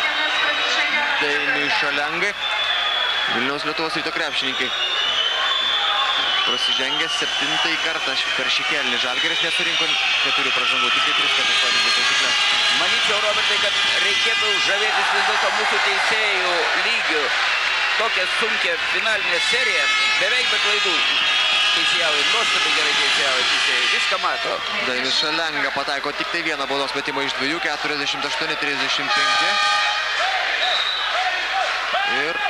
Dainiui Šalengai. Vilniaus Lietuvos ryto krepšininkai. Prasižengė septintąjį kartą per šį kelnį. Žalgeris nesurinko keturių pražangų, tik tai tris kartus pažengė taisyklės. Manyčiau, Robertai, kad reikėtų žavėtis vis dėlto mūsų teisėjų lygių. Tokią sunkę finalinę seriją, beveik be klaidų. Teisėjauja, nuostabiai gerai teisėjauja teisėjai. Viską mato. Dainis Šalenga pataiko tik tai vieną baudos metimą iš dviejų, 48-35. Ir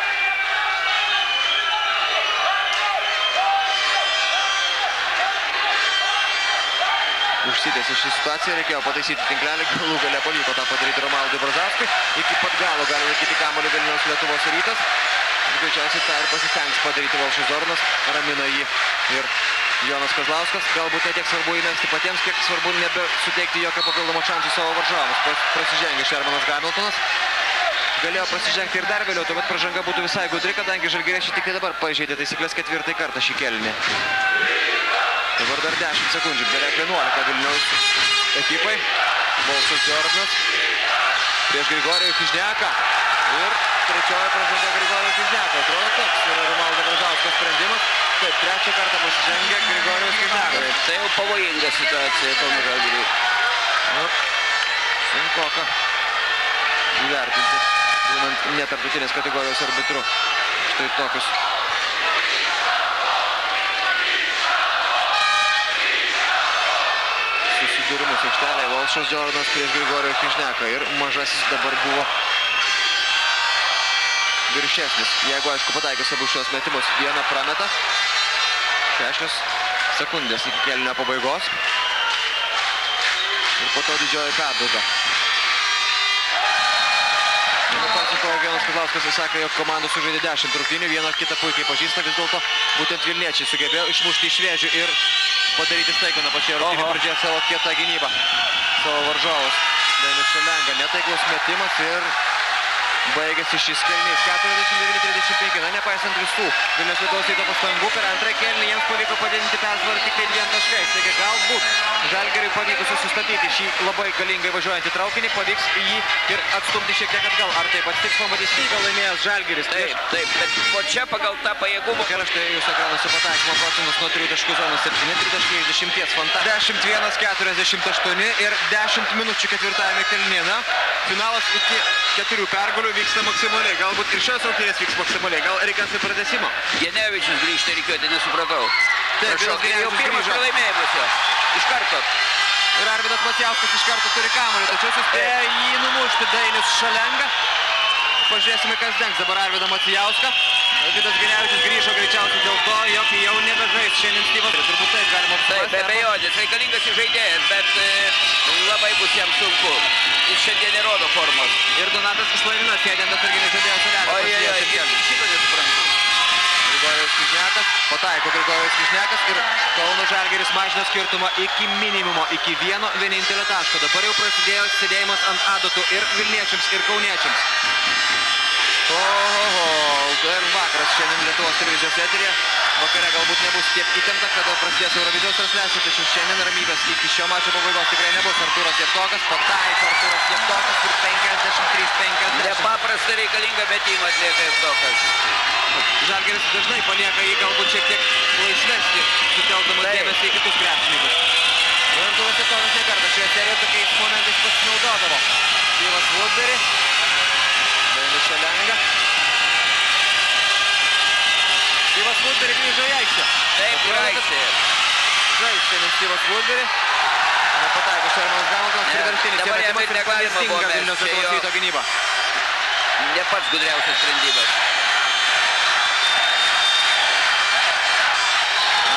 užsitęsė ši situacija, reikėjo pataisyti tinklelį, galų galia pavyko tą padaryti Romaldui Brazauskui. Iki pat galo gali laikyti kamuolį Vilniaus Lietuvos rytas. Greičiausiai tą ir pasistengs padaryti Valšas Zornas, ramina jį ir Jonas Kazlauskas. Galbūt ne tiek svarbu įmesti patiems, kiek svarbu nebesuteikti jokio papildomo šansų savo varžovams. Prasižengė Šermanas Hamiltonas. Galėjo prasižengti ir dar vėliau, tuomet pražanga būtų visai gudri, kadangi žalgiriečiai tik tai dabar pažeidė taisyklės ketvirtąjį kartą šį kelnį. Dabar dar 10 sekundžių, beveik 11 Vilniaus ekipai. Balsas Jordanas prieš Grigorijų Kižneką. Ir trečioji pražanga Grigorijų Kižneko. Atrodo toks yra Romaldo Brazausko sprendimas. Taip, trečią kartą pasižengia Grigorijus Kižnekas. Tai jau pavojinga situacija Kauno Žalgiriui. Nu, sunkoka įvertinti, būnant netarptautinės kategorijos arbitru. Štai tokius. Susidūrimus aikštelėje Valšas Jordanas prieš Grigorijų Kižneką ir mažasis dabar buvo viršesnis. Jeigu, aišku, pataikys abu šios metimus, vieną prameta. Šešios sekundės iki kelnio pabaigos. Ir po to didžioji perduoda. Pasakojo vienas Kazlauskas ir sakė, jog komandų sužaidė 10 rungtynių, vieną kitą puikiai pažįsta, vis dėlto būtent Vilniečiai sugebėjo išmušti iš vėžių ir padaryti staigą nuo pačioje rungtynių pradžioje savo kietą gynybą. Savo varžovus. Denis Šalenga, netaiklus metimas ir baigėsi šis kelnys. 49-35, na nepaisant visų Vilnius Lietuvos ryto pastangų, per antrą kelnį jiems pavyko padidinti persvarą tik tai dviem taškais. Taigi galbūt Žalgeriui pavykus sustabdyti šį labai galingai važiuojantį traukinį, pavyks jį ir atstumti šiek tiek atgal. Ar taip atsitiks, pamatysime, gal laimėjęs Žalgeris. Taip, taip, bet po čia pagal tą pajėgumą Ir štai jūsų ekranuose pataikymo procentas nuo 3 taškų zonos 7, 3 taškai iš 10. Fantastika. 11-48 ir 10 minučių ketvirtajame kelnėje. Finalas iki keturių pergalių vyksta maksimaliai. Galbūt ir šios rungtynės vyks maksimaliai. Gal reikės ir pratęsimo. Genevičius grįžta į rikiuotę, nesupratau. Taip, Prašau, jau pirmas pralaimėjimas jo. Iš karto. Ir Arvidas Matjauskas iš karto turi kamuolį, tačiau suspėjo jį numušti Dainis Šalenga. Pažiūrėsime, kas dengs dabar Arvidą Matjauską. Vidas Genevičius grįžo greičiausiai dėl to, jog jau nebežais šiandien Styvas. Turbūt taip galima Taip, be abejonės, reikalingas žaidėjas, bet e, labai bus jam sunku. Jis šiandien nerodo formos. Ir Donatas Slavinas, sėdint atsarginis žaidėjas Oi, oi, oi, Soliaras. šito nesuprantu. Grigorijus Kiznekas. Pataiko Grigorijus Kišnekas ir Kauno Žalgeris mažina skirtumą iki minimumo, iki vieno vienintelio taško. Dabar jau prasidėjo sėdėjimas ant adatų ir Vilniečiams, ir Kauniečiams. Oho, ir vakaras šiandien Lietuvos televizijos eterė. Vakare galbūt nebus tiek įtempta, kada prasidės Eurovizijos transliacija, tačiau šiandien ramybės iki šio mačo pabaigos tikrai nebus. Artūras Jeftokas, pataiko Artūras Jeftokas ir 53-50. Nepaprastai reikalingą metimą atlieka Jeftokas. Žalgeris dažnai palieka jį galbūt šiek tiek laisvesnį, sutelkdamas dėmesį į kitus krepšininkus. Artūras Jeftokas ne kartą šioje serijoje tokiais momentais pasinaudodavo. Styvas Woodbury, Dainius Šelenga. Woodbury grįžo į aikštę. Taip, ir aikštėje. Žais šiandien Styvas Woodbury. Nepataiko Šermanas Hamiltonas, Ne, priverstinis dabar jam įmetimas ir ir negalima buvo čia Lietuvos ryto gynyba. Ne pats gudriausias sprendimas.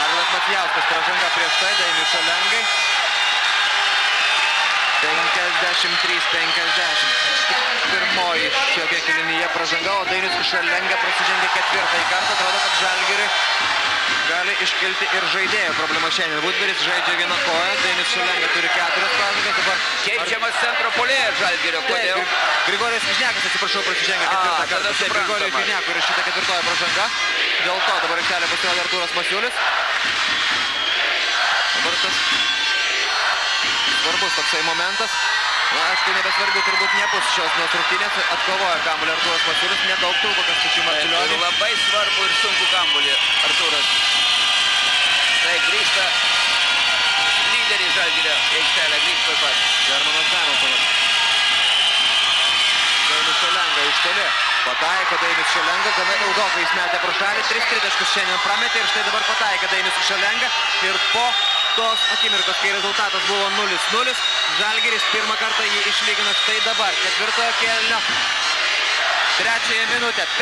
Arvidas Matijauskas pražanga prieš tai, Dainius Šalengai. 53-50. Pirmoji šio kiekvienyje pražanga, o Dainius Šalenga prasižengė ketvirtąjį kartą. Atrodo, kad Žalgiriui gali iškilti ir žaidėjų problema šiandien. Woodberis žaidžia vieną koją, Dainius Šalenga turi keturias pražangas. Dabar Keičiamas centro polėje Žalgirio. Kodėl? Taip, Gri- Grigorijus Kižnekas, atsiprašau, prasižengė ketvirtą kartą. Taip. Grigorijus Kižnekui yra šita ketvirtoji pražanga. Dėl to dabar aikštelė pasirodė Artūras Masiulis. Dabar tas svarbus toksai momentas. Na, aišku, nebesvarbių turbūt nebus šios dienos rungtynės. Atkovoja kamuolį Artūras Masiulis, nedaug trūko Kastučiui Ir Marčiulioniui. labai svarbu ir sunku kamuolį Artūras. Tai grįžta lyderis Žalgirio aikštelę, grįžta pat. Germanas Hamiltonas. Dainius Šalenga iš toli. Pataiko Dainius Šalenga, gana ilgokai jis metė pro šalį, 3 tritaškus šiandien prametė ir štai dabar pataiko Dainius Šalenga. Ir po tos akimirkos, kai rezultatas buvo 0-0, Žalgiris pirmą kartą jį išlygino štai dabar, ketvirtojo kėlinio. Trečiąją minutę 53-53.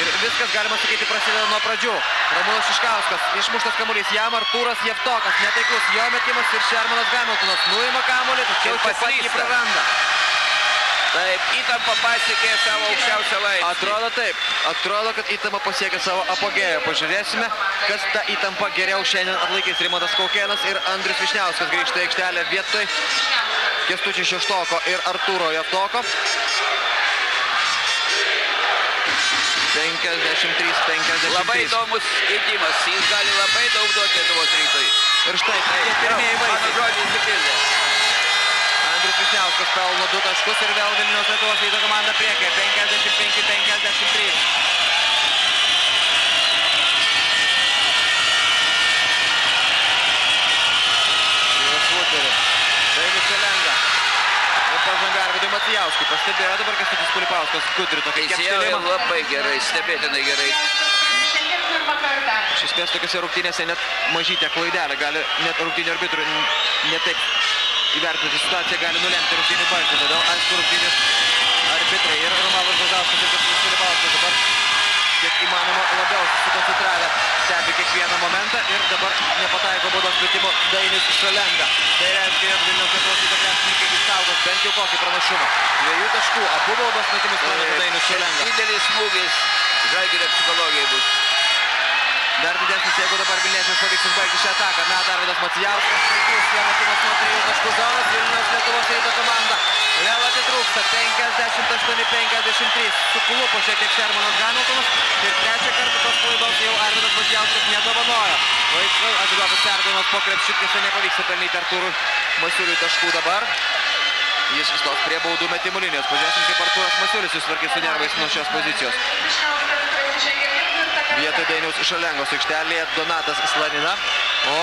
Ir viskas, galima sakyti, prasideda nuo pradžių. Ramūnas Šiškauskas, išmuštas kamuolys, jam Artūras Jevtokas, netaiklus jo metimas ir Šermanas Hamiltonas nuima kamuolį, tačiau čia pat jį praranda. Taip, įtampa pasiekė savo aukščiausią laipsnį. Atrodo taip, atrodo, kad įtampa pasiekė savo apogėją. Pažiūrėsime, kas tą įtampą geriau šiandien atlaikys Rimantas Kaukėnas ir Andrius Višniauskas grįžta į aikštelę vietoj Kestučio Šeštoko ir Artūro Jevtoko. 53-53. Labai įdomus keitimas. Jis gali labai daug duoti Lietuvos rytui. Ir štai tie pirmieji Mano vaisiai. žodžiai išsipildė. Andrius Višniauskas pelno 2 taškus ir vėl Vilniaus Lietuvos ryto komanda priekyje 55-53. Vyras Vuteris. Dainius Šelenga. Ir pažanga Arvidui Matijauskui. Pastebėjo dabar Kastutis Kulipauskas gudri tokį kepštelimą. labai gerai, stebėtinai gerai. Iš esmės tokiuose rungtynėse net mažytė klaidelė gali net rungtynių arbitrų netaip įvertinti situaciją gali nulemti rungtynių baigtį. Todėl aišku rungtynių arbitrai ir Romanas Zazauskas ir Kastutis Kulipauskas dabar kiek įmanoma labiau susikoncentravę stebi kiekvieną momentą ir dabar nepataiko baudos metimo Dainis Šalenga. Tai reiškia, jog Vilniaus Lietuvos ryto krepšininkai išsaugos bent jau kokį pranašumą. Dviejų taškų, abu baudos metimus pameta Dainis Šalenga. Didelis smūgis Žalgirio psichologijai bus. Dar didesnis, jeigu dabar Vilniečiams pavyks užbaigti šią ataką. Meta Arvidas Macijauskas, puikus jo metimas nuo trijų taškų zonos. Vilniaus Lietuvos ryto komanda vėl atitrūksta 58-53. Suklupo šiek tiek Šermanas Hamiltonas ir trečią kartą tos klaidos jau Arvidas Macijauskas nedovanojo. Vaikai atiduotas perdavimas po krepšikėse nepavyksta pelnyti Artūrui Masiuliui taškų dabar. Jis stos prie baudų metimų linijos. Pažiūrėsim, kaip Artūras Masiulis susitvarkys su nervais nuo šios pozicijos. Vietoj Dainiaus Šalengos aikštelėje Donatas Slanina, o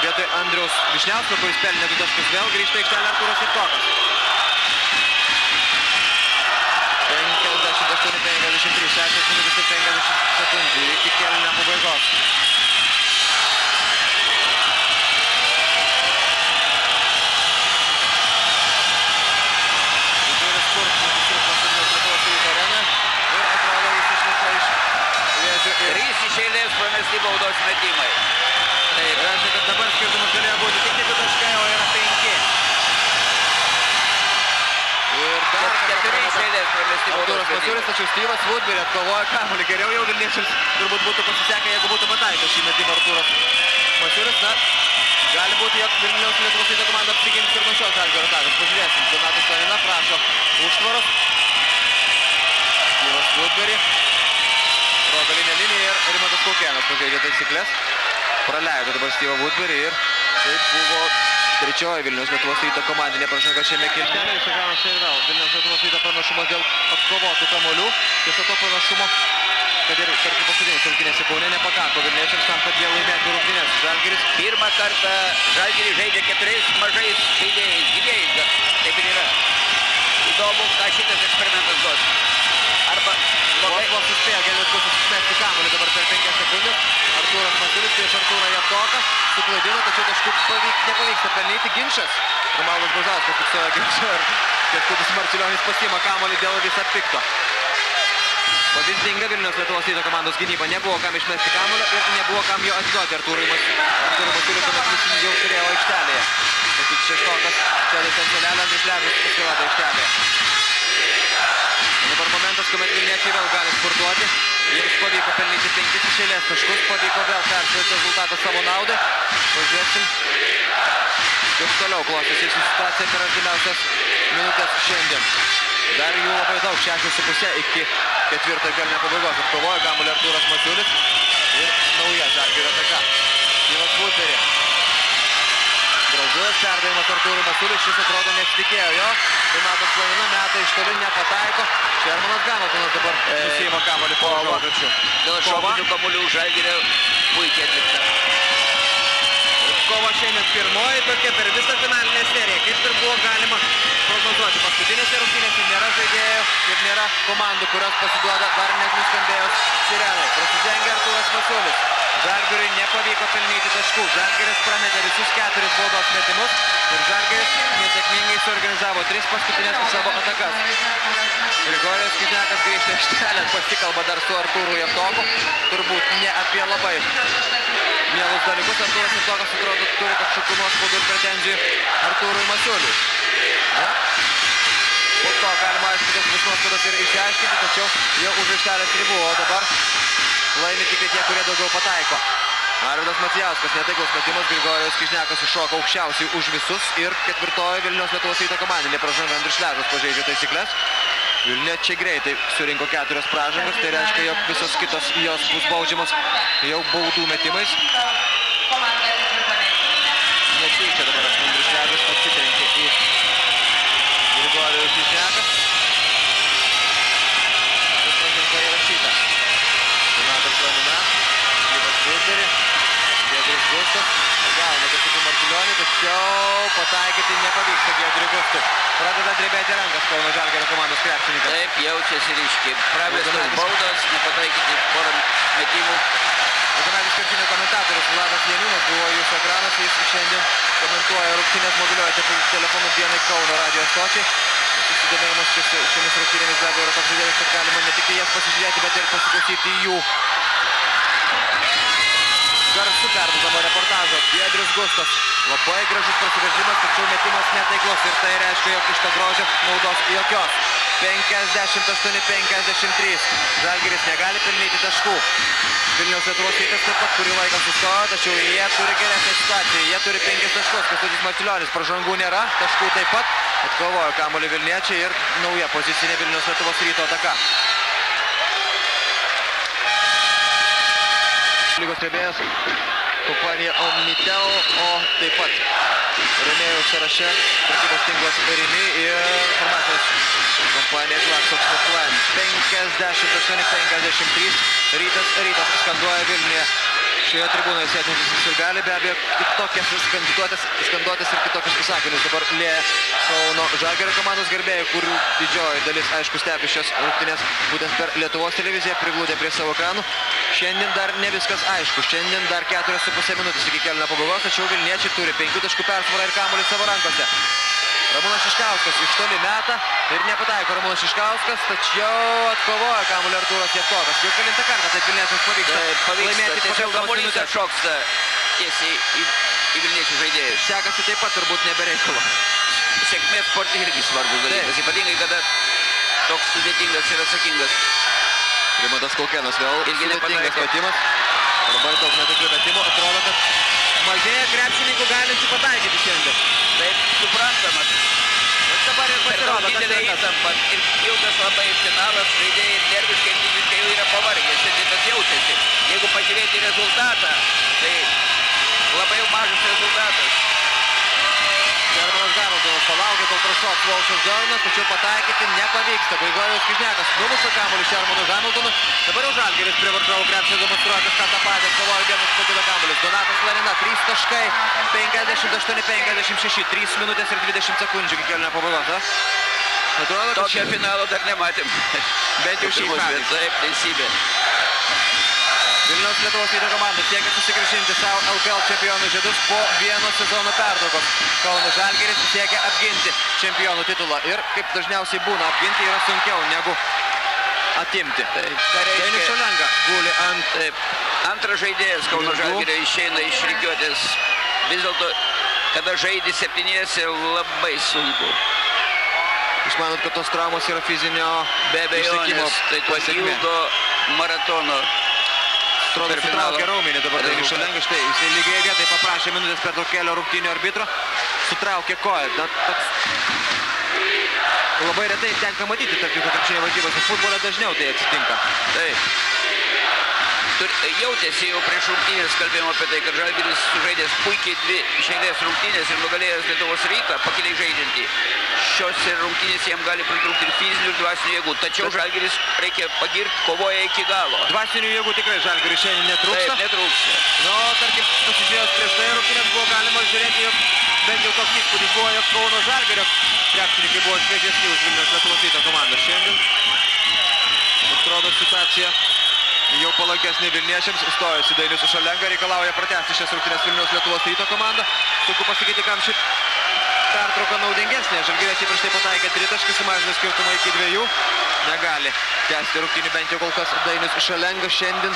vietoj Andriaus Višniausko, kuris pelnė du taškus, vėl grįžta į aikštelę Artūras Jevtokas. 58-53, 6 minutės ir 50 sekundžių iki kelnio pabaigos. Didžiulis kurkšnis triukšmas Vilniaus Lietuvos ryto arenoje ir atrodo jis išlipa iš vėžių ir Trys iš eilės metimai. Tai reiškia, kad dabar skirtumas galėjo būti tik tai du taškai, o yra penki. Ir ir dar Ket- kartą Keturi iš prameta. eilės baudos Masiulis, metimai. tačiau Styvas Woodbury atkovoja kamuolį. Geriau jau Vilniečiams turbūt būtų pasisekę, jeigu būtų pataikęs šį metimą Artūras Masiulis. Na, gali būti, jog Vilniaus Lietuvos ryto komanda apsigins ir nuo šios Žalgirio atakos. Pažiūrėsim. Donatas Tonina prašo užtvaros. Styvas Woodbury. Pro galinę liniją ir Rimantas Kaukėnas pažeidė taisyklės. Praleido dabar Styvą Woodbury ir tai buvo trečioji Vilniaus Lietuvos ryto komandinė pražanga šiame kiltelė. Iš ekranos tai ir vėl Vilniaus Lietuvos ryto pranašumas dėl atkovotų kamolių. Tiesa to pranašumo, kad ir tarkim paskutinės rungtynėse Kaune nepakako Vilniečiams tam, kad jie laimėtų rungtynės. Žalgiris Pirmą kartą Žalgirį žaidžia keturiais mažais žaidėjais, bet taip ir yra. Įdomu, ką šitas eksperimentas duos. Arba Vos vos suspėjo Gelvis bus išmesti kamuolį dabar per 5 sekundės. Artūras Masiulis prieš Artūrą Jatoką suklaidino, tačiau taškų pavyk, nepavyksta pelnyti ginčas. Romualdas Brazauskas fiksuoja ginčą ir Kęstutis Marčiulionis pasiima kamuolį dėl viso pikto. Pavyzdinga Vilnius Lietuvos ryto komandos gynyba. Nebuvo kam išmesti kamuolio ir nebuvo kam jo atiduoti Artūrui Mas- Artūrui Masiuliui, tuomet jis jau turėjo aikštelėje. Tačiau šeštokas sėdasi ant suolelio, Andrius Ležas pasirodo aikštelėje. Dabar momentas, kuomet Vilniečiai vėl gali spurtuoti. Jiems pavyko pelnyti penkis iš eilės taškus, pavyko vėl peržiūrėti rezultatą savo naudai. Pažiūrėsim, kaip toliau klostosi ši situacija per artimiausias minutės šiandien. Dar jų labai daug, šešios su pusė iki ketvirtojo kelnio pabaigos. Atkovoja kamuolį Artūras Masiulis ir nauja Žalgirio ataka. Styvas Woodbury. Gražus perdavimas Artūrui Masiulis, šis atrodo nesitikėjo jo. Donatas Planina meta iš toli, nepataiko. Šermanas Gamiltonas dabar E, susijima kamuolį po žodžiu. Dėl šaukinių kamuolių Žalgirio puikiai atlikta. Kova šiandien pirmoji tokia per visą finalinę seriją. Kaip ir buvo galima prognozuoti. Paskutinėse rungtynėse nėra žaidėjų ir nėra komandų, kurios pasiduoda dar net nuskambėjus sirenai. Prasižengia Artūras Masiulis. Žalgiriui nepavyko pelnyti taškų. Žalgiris prametė visus keturis baudos metimus ir Žalgiris nesėkmingai suorganizavo tris paskutinės savo atakas. Grigorijus Kiznekas grįžta aikštelę, pasikalba dar su Artūru Jatoku. Turbūt ne apie labai mielus dalykus. Artūras Jatokas atrodo turi kažkokių nuospaudų ir pretenzijų Artūrui Masiuliui. Na, po to galima aišku tas vis nuospaudas ir išsiaiškinti, tačiau jau už aikštelės ribų, o dabar laimi tik tai tie, kurie daugiau pataiko. Arvidas Macijauskas, netaiklus metimas, Grigorijus Kižnekas iššoka aukščiausiai už visus ir ketvirtoji Vilniaus Lietuvos ryto komandinė pražanga Andrius Šležas pažeidžia taisyklės. Vilniečiai greitai surinko keturias pražangas, tai reiškia, jog visos kitos jos bus baudžiamos jau baudų metimais. Netyčia dabar Andrius Šležas atsitrenkė į Grigorijus Kižneką. Ir pražanga įrašyta. Donatas Lanina, Lyvas Woodbury, Gustas, gauna kažkokį Martulionį, tačiau pataikyti nepavyksta Giedriui Gustui. Pradeda drebėti rankas Kauno Žalgirio komandos krepšininkas. Taip, jaučiasi ryškiai. Pravestos Ilgametis- baudos, nepataikyti porą metimų. Ilgametis krepšinio komentatorius Vladas Janiūnas buvo jūsų ekranas, jis šiandien komentuoja rungtynės mobiliojo te- telefonu dienai Kauno radio stočiai. Susidomėjimas šiomis rungtynėmis be abejo yra toks didelis, kad galima ne tik jas pasižiūrėti, bet ir pasiklausyti jų garsu perdodamo reportažo. Giedrius Gustas. Labai gražus prasiveržimas, tačiau metimas netaiklus ir tai reiškia, jog iš to grožio naudos jokios. 58-53. Žalgiris negali pelnyti taškų. Vilniaus Lietuvos rytas taip pat kurį laiką sustojo, tačiau jie turi geresnę situaciją. Jie turi penkis taškus. Kęstutis Marčiulionis pražangų nėra, taškų taip pat. Atkovojo kamuolį Vilniečiai ir nauja pozicinė Vilniaus Lietuvos ryto ataka. Lygos trebėjas kompanija Omnitel, o taip pat rėmėjų sąraše prekybos tinklas Rimi ir informacijos kompanija GlaxoSmithKline 58-53 rytas, rytas skanduoja Vilniuje. Šioje tribūnoje sėdintis ir gali be abejo kitokias skanduotės, skanduotės ir kitokius įsakymus dabar lėja Kauno Žalgirio komandos gerbėjai, kurių didžioji dalis, aišku, stebi šias rungtynės būtent per Lietuvos televiziją, priglūdę prie savo ekranų. Šiandien dar ne viskas aišku, šiandien dar 4,5 minutės iki kelio pabaigos, tačiau Vilniečiai turi 5 taškų persvarą ir kamuolį savo rankose. Ramūnas Šiškauskas iš toli meta ir nepataiko Ramūnas Šiškauskas, tačiau atkovoja kamuolį Artūras Jevtokas. Jau kelintą kartą taip Vilniečiams pavyksta, Taip, pavyksta. laimėti papildomas minutės. atšoksta tiesiai į, į Vilniečių žaidėjus. Sekasi taip pat turbūt nebereikalo. sėkmės sporte irgi svarbus dalykas, ypatingai kada toks sudėtingas ir atsakingas. Rimantas Kaukėnas vėl Irgi sudėtingas metimas. Labai daug netikrių metimų. Atrodo, kad mažėja krepšininkų galinčių pataikyti šiandien. Taip, suprantama. Bet dabar ir pasirodo, kad yra įtampa ir ilgas labai finalas, žaidėjai nerviškai, fiziškai jau yra pavargę, šiandien tas jaučiasi. Jeigu pažiūrėti rezultatą, tai labai mažas rezultatas. Palaukia, kol prašoks Volšas Džornas, tačiau pataikyti nepavyksta. Grigorijus Kižnekas numuša kamuolį Šermanų Hamiltonui. Dabar jau Žalgiris prie varžovų krepšio demonstruoja kažką tą patį. Kovoja vienas po kito kamuolis. Donatas Lanina, 3 taškai, 58-56, 3 minutės ir 20 sekundžių iki kelnio pabaigos. Atrodo, kad šį finalo dar nematėm. bent jau Pirmus metą. bet Taip, teisybė. Vilniaus Lietuvos ryto komanda siekia susigražinti savo LKL čempionų žiedus po vieno sezono pertraukos. Kauno Žalgiris siekia apginti čempionų titulą ir kaip dažniausiai būna, apginti yra sunkiau negu atimti. Taip, ką reiškia? Denis Šalenga guli ant Taip. Antras žaidėjas Kauno Grindų. Žalgirio išeina iš rikiuotės. Vis dėlto, kada žaidži septyniese, labai sunku. Jūs manot, kad tos traumos yra fizinio Be abejonės, tai to ilgo maratono. Atrodo, sutraukė raumenį dabar Rezultatas. Šalenga. Štai jisai lygiai vietoje paprašė minutės per traukėlio rungtynių arbitro. Sutraukė koją. Na, toks... Labai retai tenka matyti, tarp jų krepšinio varžybose. Futbole dažniau tai atsitinka. Taip. Jautėsi jau prieš rungtynės kalbėjimo apie tai, kad Žalgiris sužaidęs puikiai dvi išeilės rungtynės ir nugalėjęs Lietuvos rytą, pakiliai žaidžiantį. Šiose rungtynės jam gali pritrūkti ir fizinių ir dvasinių jėgų. Tačiau Žalgiris reikia pagirti, kovoja iki galo. Dvasinių jėgų tikrai žalgiriui šiandien Taip, netrūksta. netrūksta. Nu, tarkim, pasižiūrėjus prieš tai rungtynės buvo galima žiūrėti, jog bent jau toks įspūdis buvo, jog Kauno Žalgirio krepšininkai buvo šviežesni už Vilnius Lietuvos ryto komandą. Šiandien atrodo situacija jau palankesnė Vilniečiams. Stojasi Dainius Šalenga, reikalauja pratesti šias rungtynės Vilniaus Lietuvos ryto komanda. Sunku pasakyti, kam ši pertrauka naudingesnė. Žalgiriečiai prieš tai pataikė tritaškį, sumažino skirtumą iki dviejų. Negali tęsti rungtynių bent jau kol kas Dainius Šalenga šiandien.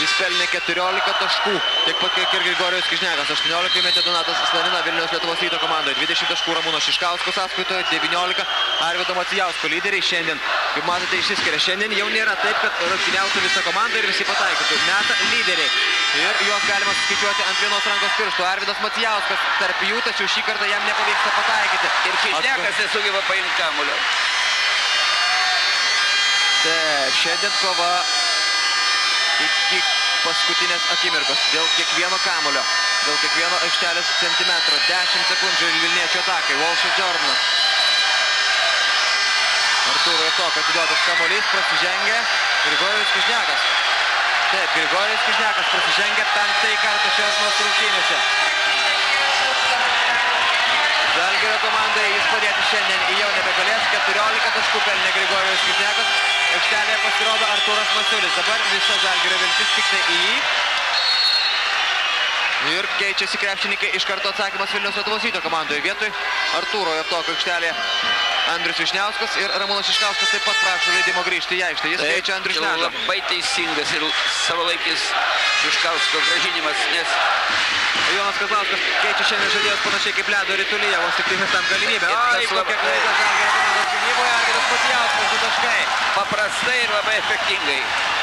Jis pelnė 14 taškų, tiek pat kiek ir Grigorijus Kižnekas. 18 metė Donatas Slanina Vilniaus Lietuvos ryto komandoje. 20 taškų Ramūno Šiškausko sąskaitoje, 19 Arvido Macijausko lyderiai šiandien. Kaip matote, išsiskiria. Šiandien jau nėra taip, kad rungtyniautų visa komanda ir visi pataikytų. Meta lyderiai. Ir juos galima suskaičiuoti ant vienos rankos pirštų. Arvidas Macijauskas tarp jų, tačiau šį kartą jam nepavyksta pataikyti. Ir Kišnekas nesugeba paimti kamulio. Taip, šiandien kova iki paskutinės akimirkos dėl kiekvieno kamulio, dėl kiekvieno aikštelės centimetro. 10 sekundžių ir Vilniečio atakai. Volšas Jordanas. Artūro Tok atiduotas kamuolys, prasižengia Grigorijus Kižnekas. Taip, Grigorijus Kižnekas prasižengia penktąjį kartą šios rungtynėse. Žalgirio komandai jis padėti šiandien jau nebegalės. 14 taškų pelnė Grigorijus Kižnekas. Aikštelėje pasirodo Artūras Masiulis. Dabar visa Žalgirio viltis tik tai į jį. Ir keičiasi krepšininkai iš karto atsakymas Vilniaus Lietuvos ryto komandoje. Vietoj Artūro Jevtoko aikštelėje Andrius Višniauskas ir Ramūnas Šiškauskas taip pat prašo leidimo grįžti į aikštę. Jis keičia Andrius Tai Šnežą. Labai teisingas ir savalaikis Šiškausko gražinimas, nes Jonas Kazlauskas keičia šiandien žaidėjus panašiai kaip ledo rytulyje, vos tik tai tam galimybę. Tas kokia klaida Žalgirio komandos gynyboje, Arvidas Matijauskas, du taškai. paprastai ir labai efektingai.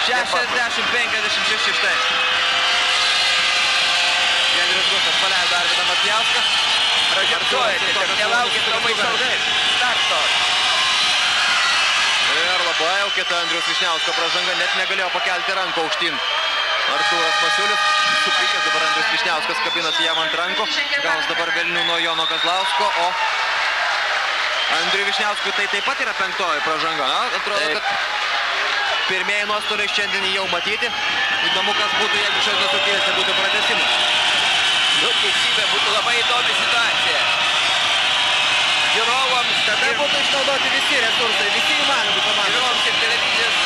60-56 štai. Gendrius Gustas paleido Arvidą Matijauską. Pražiopsoja, tiesiog nelaukit labai saugai. Starto. Ir labai jau kita Andrius Višniausko pražanga, net negalėjo pakelti ranko aukštyn. Artūras Masiulis, supykęs dabar Andrius Višniauskas kabinasi jam ant rankų, gaus dabar Vilnių nuo Jono Kazlausko, o Andriui Višniauskui tai taip pat yra penktoji pražanga. Na, atrodo, Taip. kad pirmieji nuostoliai šiandien jau matyti. Įdomu, kas būtų, jeigu šios rungtynėse būtų pratęsimas. Nu, teisybė, būtų labai įdomi situacija. Žiūrovams, Tada ir- būtų išnaudoti visi resursai, visi įmanomi komandai. žiūrovams ir televizijos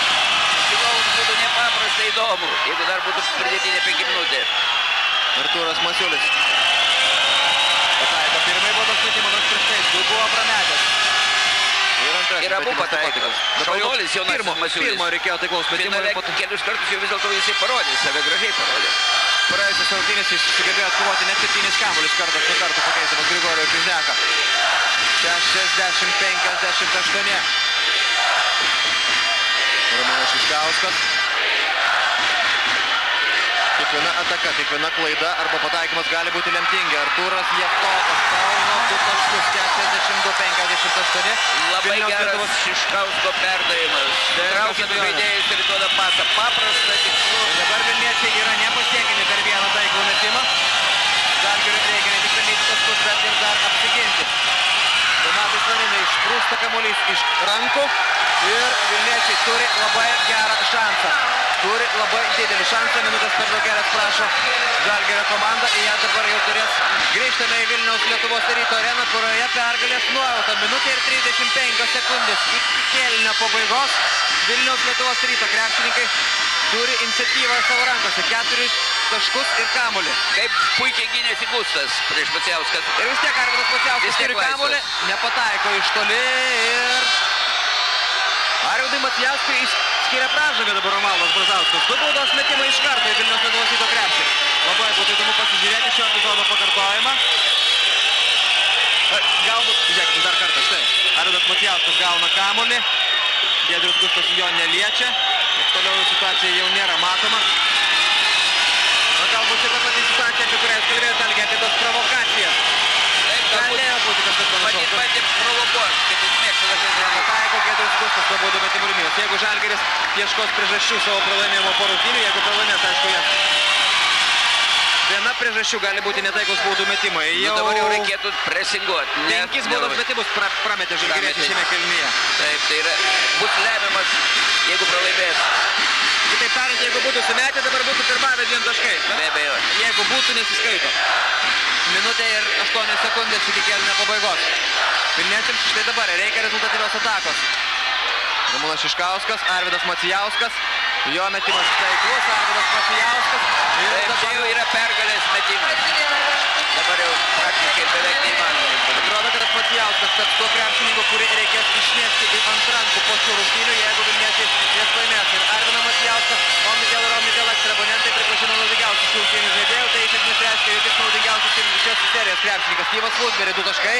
nepaprastai įdomu, jeigu dar būtų pridėtinė penki minutė. Artūras Masiulis. Pataiko pirmąjį baudos metimą, nors prieš tai du buvo prametęs. Ir antrasis Ir abu pat tikras. Dabar jau pirmo, Masiulis. pirmo reikėjo taiklaus metimo Finale to kelius kartus jau vis dėlto jisai parodė, save gražiai parodė. praėjusios rungtynės jis sugebėjo atkovoti net septynis kamuolius kartas nuo karto pakeisdamas Grigorijų Kryžneką. 60-58. Ramūnas Šiškauskas. Kiekviena ataka, kiekviena klaida arba pataikymas gali būti lemtingi. Artūras Jevtokas pelno 2 taškus 62-58. Labai Vilniaus geras Lietuvos Šiškausko perdavimas. Traukia abejonės. žaidėjus ir duoda pasą. Paprasta, tikslu. Dabar Vilniečiai yra nepasiekiami per vieną taiklų metimą. Žalgirio reikia ne tik pelnyti taškus, bet ir dar apsiginti. Donatai Slaninai išprūsta kamuolys iš rankų ir Vilniečiai turi labai gerą šansą. Turi labai didelį šansą, minutės per daugėlės prašo Žalgirio komanda. Į ją dabar jau turės grįžtame į Vilniaus Lietuvos ryto areną, kurioje pergalės nuojauta. Minutė ir 35 sekundės iki kėlinio pabaigos. Vilniaus Lietuvos ryto krepšininkai turi iniciatyvą savo rankose. Keturis taškus ir kamuolį. Kaip puikiai gynėsi Gustas prieš Paciauskas. Ir vis tiek Arvidas tiek turi kamuolį, nepataiko iš toli ir Arvidui Macijauskui skiria pražangą dabar Romualdas Brazauskas. Du baudos metimai iš karto į Vilniaus Lietuvos ryto krepšį. Labai būtų įdomu pasižiūrėti šio epizodo pakartojimą. Galbūt, žiūrėkime dar kartą, štai. Arvidas Matijauskas gauna kamuolį. Giedrius Gustas jo neliečia. Ir toliau situacija jau nėra matoma. Na, galbūt čia ta pati situacija, apie kurią jūs kalbėjote, Algi, apie tas provokacijas. Galėjo būti kažkas panašaus. bandė provokuoti, kaip jis Pataiko Giedrius Gustas po baudų metimų linijos. Jeigu Žalgiris ieškos priežasčių savo pralaimėjimo po rungtynių, jeigu pralaimės, aišku, jie. Viena priežasčių gali būti netaikus baudų metimai. Nu, Jau dabar jau reikėtų presinguoti. ne- penkis baudos metimus pra, prametė Žalgiriečiai Prametė. šiame kelnyje. Taip, tai yra, bus lemiamas, jeigu pralaimės. Kitaip tariant, jeigu būtų sumetę, dabar būtų pirmavę dviem taškais. Be abejo. jeigu būtų, nesiskaito. Minutė ir 8 sekundės iki kelnio pabaigos. Vilniečiams štai dabar reikia rezultatyvios atakos. Ramūnas Šiškauskas, Arvidas Macijauskas. Jo metimas taiklus, Arvidas Macijauskas. Ir dabar jau yra pergalės metimas. Dabar jau praktiškai beveik neįmanoma. Atrodo, kad Macijauskas taps tuo krepšininku, kurį reikės išnešti į ant rankų po šių rungtynių, jeigu Vilniečiai jas laimės. Ir Arviną Macijauską, o Miguel Romigel ekstrabonentai pripažino naudingiausių šių rungtynių žaidėjų. Tai iš esmės reiškia, jog jis naudingiausias ir šios serijos krepšininkas. Styvas Woodbury, du taškai,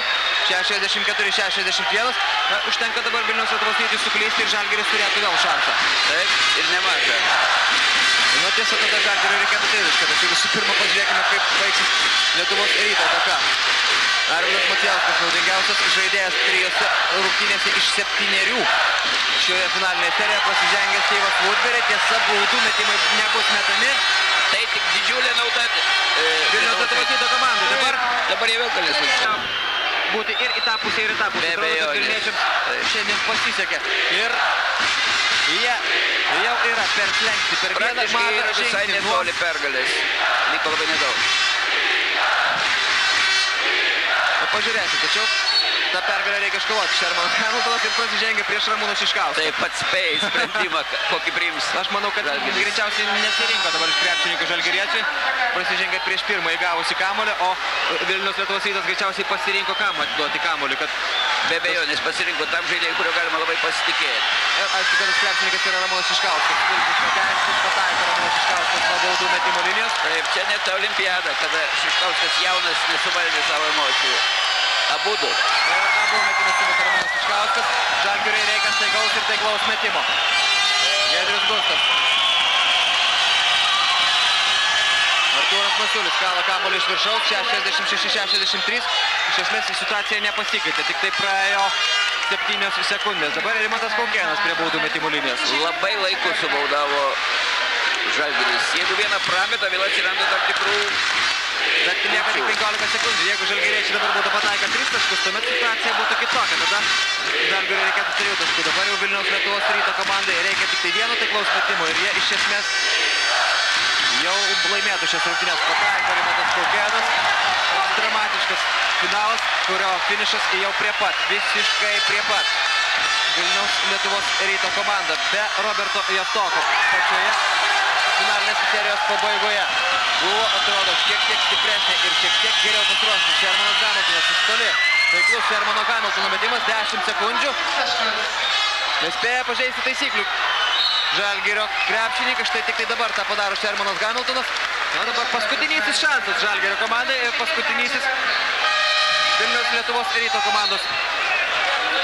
64-61. Na, užtenka dabar Vilniaus rytį suklysti ir Žalgiris turėtų vėl šansą. Taip, ir nemažą. Nu, tiesa, tada Žalgiriui reikėtų teiviškai, tačiau visų pirma pažiūrėkime, kaip baigsis Lietuvos ryto ataka. Arvidas Macijauskas naudingiausias žaidėjas trijose rungtynėse iš septyniarių. Šioje finalinėje serijoje prasižengęs Steivas Woodbury, tiesa, baudų metimai nebus metami. Tai tik didžiulė nauda. e, Vilniaus Lietuvos ryto komandai. Dabar dabar jie vėl galės laimėti. būti ir į tą pusę, ir į tą pusę. Be abejonės. Vilniečiams šiandien pasisekė. Ir jie jau yra per slenkstį, per vieną mažą yra visai netoli pergalės. Liko labai nedaug. Pažiūrėsim, tačiau tą pergalę reikia iškovoti. Šermanas Hamiltonas ir prasižengė prieš Ramūną Šiškauską. Tai pats spėjai sprendimą, kokį priims. Aš manau, kad Žalgiris. greičiausiai nesirinko dabar iš krepšininkų žalgiriečiai. Prasižengė prieš pirmąjį gavusi kamulį, o Vilnius Lietuvos rytas greičiausiai pasirinko kam atiduoti kamulį. Kad, Be abejo, nes pasirinko tam žaidėjui, kurio galima labai pasitikėti. ir aišku, kad krepšininkas yra Ramūnas Šiškauskas. Vilnius Pakevičius pataiko Ramūnas Šiškauskas nuo baudų metimo linijos. Taip, čia net olimpiada, kada Šiškauskas jaunas nesuvaldė savo emocijų. Abudu. Ir abu metimus sumeta Ramūnas Šiškauskas. Žalgiriui reikia staigaus ir taiklaus metimo. Giedrius Gustas. Artūras Masiulis kala kamuolį iš viršaus, 66-63. Iš esmės situacija nepasikeitė, tik tai praėjo 7 sekundės. Dabar Rimantas Kaukėnas prie baudų metimų linijos. Labai laiku subaudavo Žalgiris. Jeigu vieną prameta, vėl atsiranda tam tikrų... Bet lieka tik 15 sekundžių. Jeigu žalgiriečiai dabar būtų pataikę 3 taškus, tuomet situacija būtų kitokia. Tada žalgiriui reikėtų 3 taškų. Dabar jau Vilniaus Lietuvos ryto komandai reikia tik tai vieno taiklaus metimo ir jie iš esmės jau laimėtų šias rungtynės. Pataiko Rimantas Kaukėnas. Dramatiškas finalas, kurio finišas jau prie pat, visiškai prie pat. Vilniaus Lietuvos ryto komanda be Roberto Jaftoko pačioje finalinės serijos pabaigoje. Buvo, atrodo, šiek tiek stipresnė ir šiek tiek geriau pasiruošęs. Šermanas Hamiltonas iš toli. Taiklus Šermano Hamiltono metimas 10 sekundžių. Nespėja pažeisti taisyklių. Žalgirio krepšininkai, štai tik tai dabar tą padaro Šermanas Hamiltonas. Na dabar paskutinysis šansas Žalgirio komandai ir paskutinysis Vilnius Lietuvos ryto komandos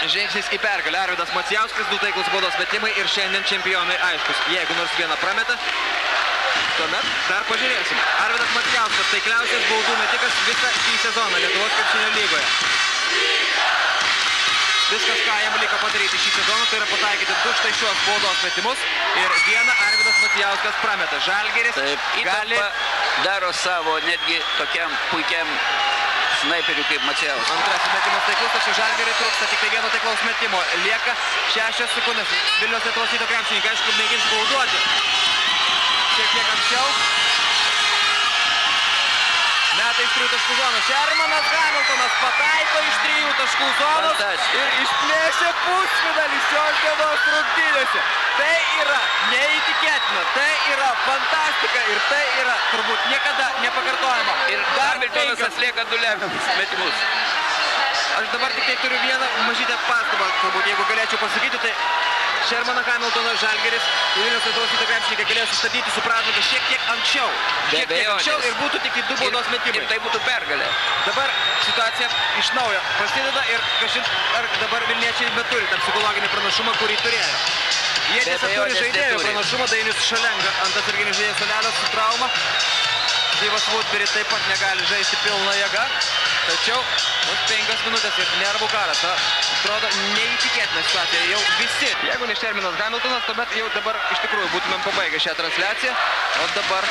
žingsnis į pergalę. Arvidas Macijauskas, du taiklus baudos metimai ir šiandien čempionai aiškus. Jeigu nors vieną prameta, tuomet dar pažiūrėsim. Arvidas Macijauskas, taikliausias baudų metikas visą šį sezoną Lietuvos krepšinio lygoje. Viskas, ką jam liko padaryti šį sezoną, tai yra pataikyti du štai šios baudos metimus ir vieną Arvidas Macijauskas prameta. Žalgeris Taip, gali... daro savo netgi tokiam puikiam snaiperiui kaip Macijauskas. Antrasis metimas taiklus, tačiau Žalgiriui trūksta tik tai vieno taiklaus metimo. Lieka šešios sekundės. Vilnius Lietuvos ryto krepšininkai, aišku, mėgins bauduoti. Šiek tiek anksčiau. Meta iš trijų taškų zonos. Šermanas Hamiltonas pataiko iš trijų taškų zonos ir išplėšia pusfinalį šios dienos rungtynėse. Tai yra neįtikėtina, tai yra fantastika ir tai yra turbūt niekada nepakartojama. Ir dar Hamiltonas atlieka du lemiamus metimus. Aš dabar tik tai turiu vieną mažytę pastabą, turbūt jeigu galėčiau pasakyti, tai Šermaną Hamiltoną Žalgeris Vilnius Lietuvos ryto krepšininkai galėjo sustabdyti su pražanga šiek tiek anksčiau. Šiek tiek anksčiau ir būtų tik tai du baudos metimai. ir tai būtų pergalė. Dabar situacija iš naujo prasideda ir kažin ar dabar Vilniečiai beturi tą psichologinį pranašumą, kurį turėjo. Jie tiesiog turi abejonės žaidėjų pranašumą, Dainius Šalenga ant atsarginių žaidėjų solelio su trauma. Styvas Woodbury taip pat negali žaisti pilną jėgą. Tačiau vos penkios minutės ir nervų karas. Ta, atrodo neįtikėtina situacija. Jau visi. Jeigu ne Šerminas Hamiltonas, tuomet jau dabar iš tikrųjų būtumėm pabaigę šią transliaciją. O dabar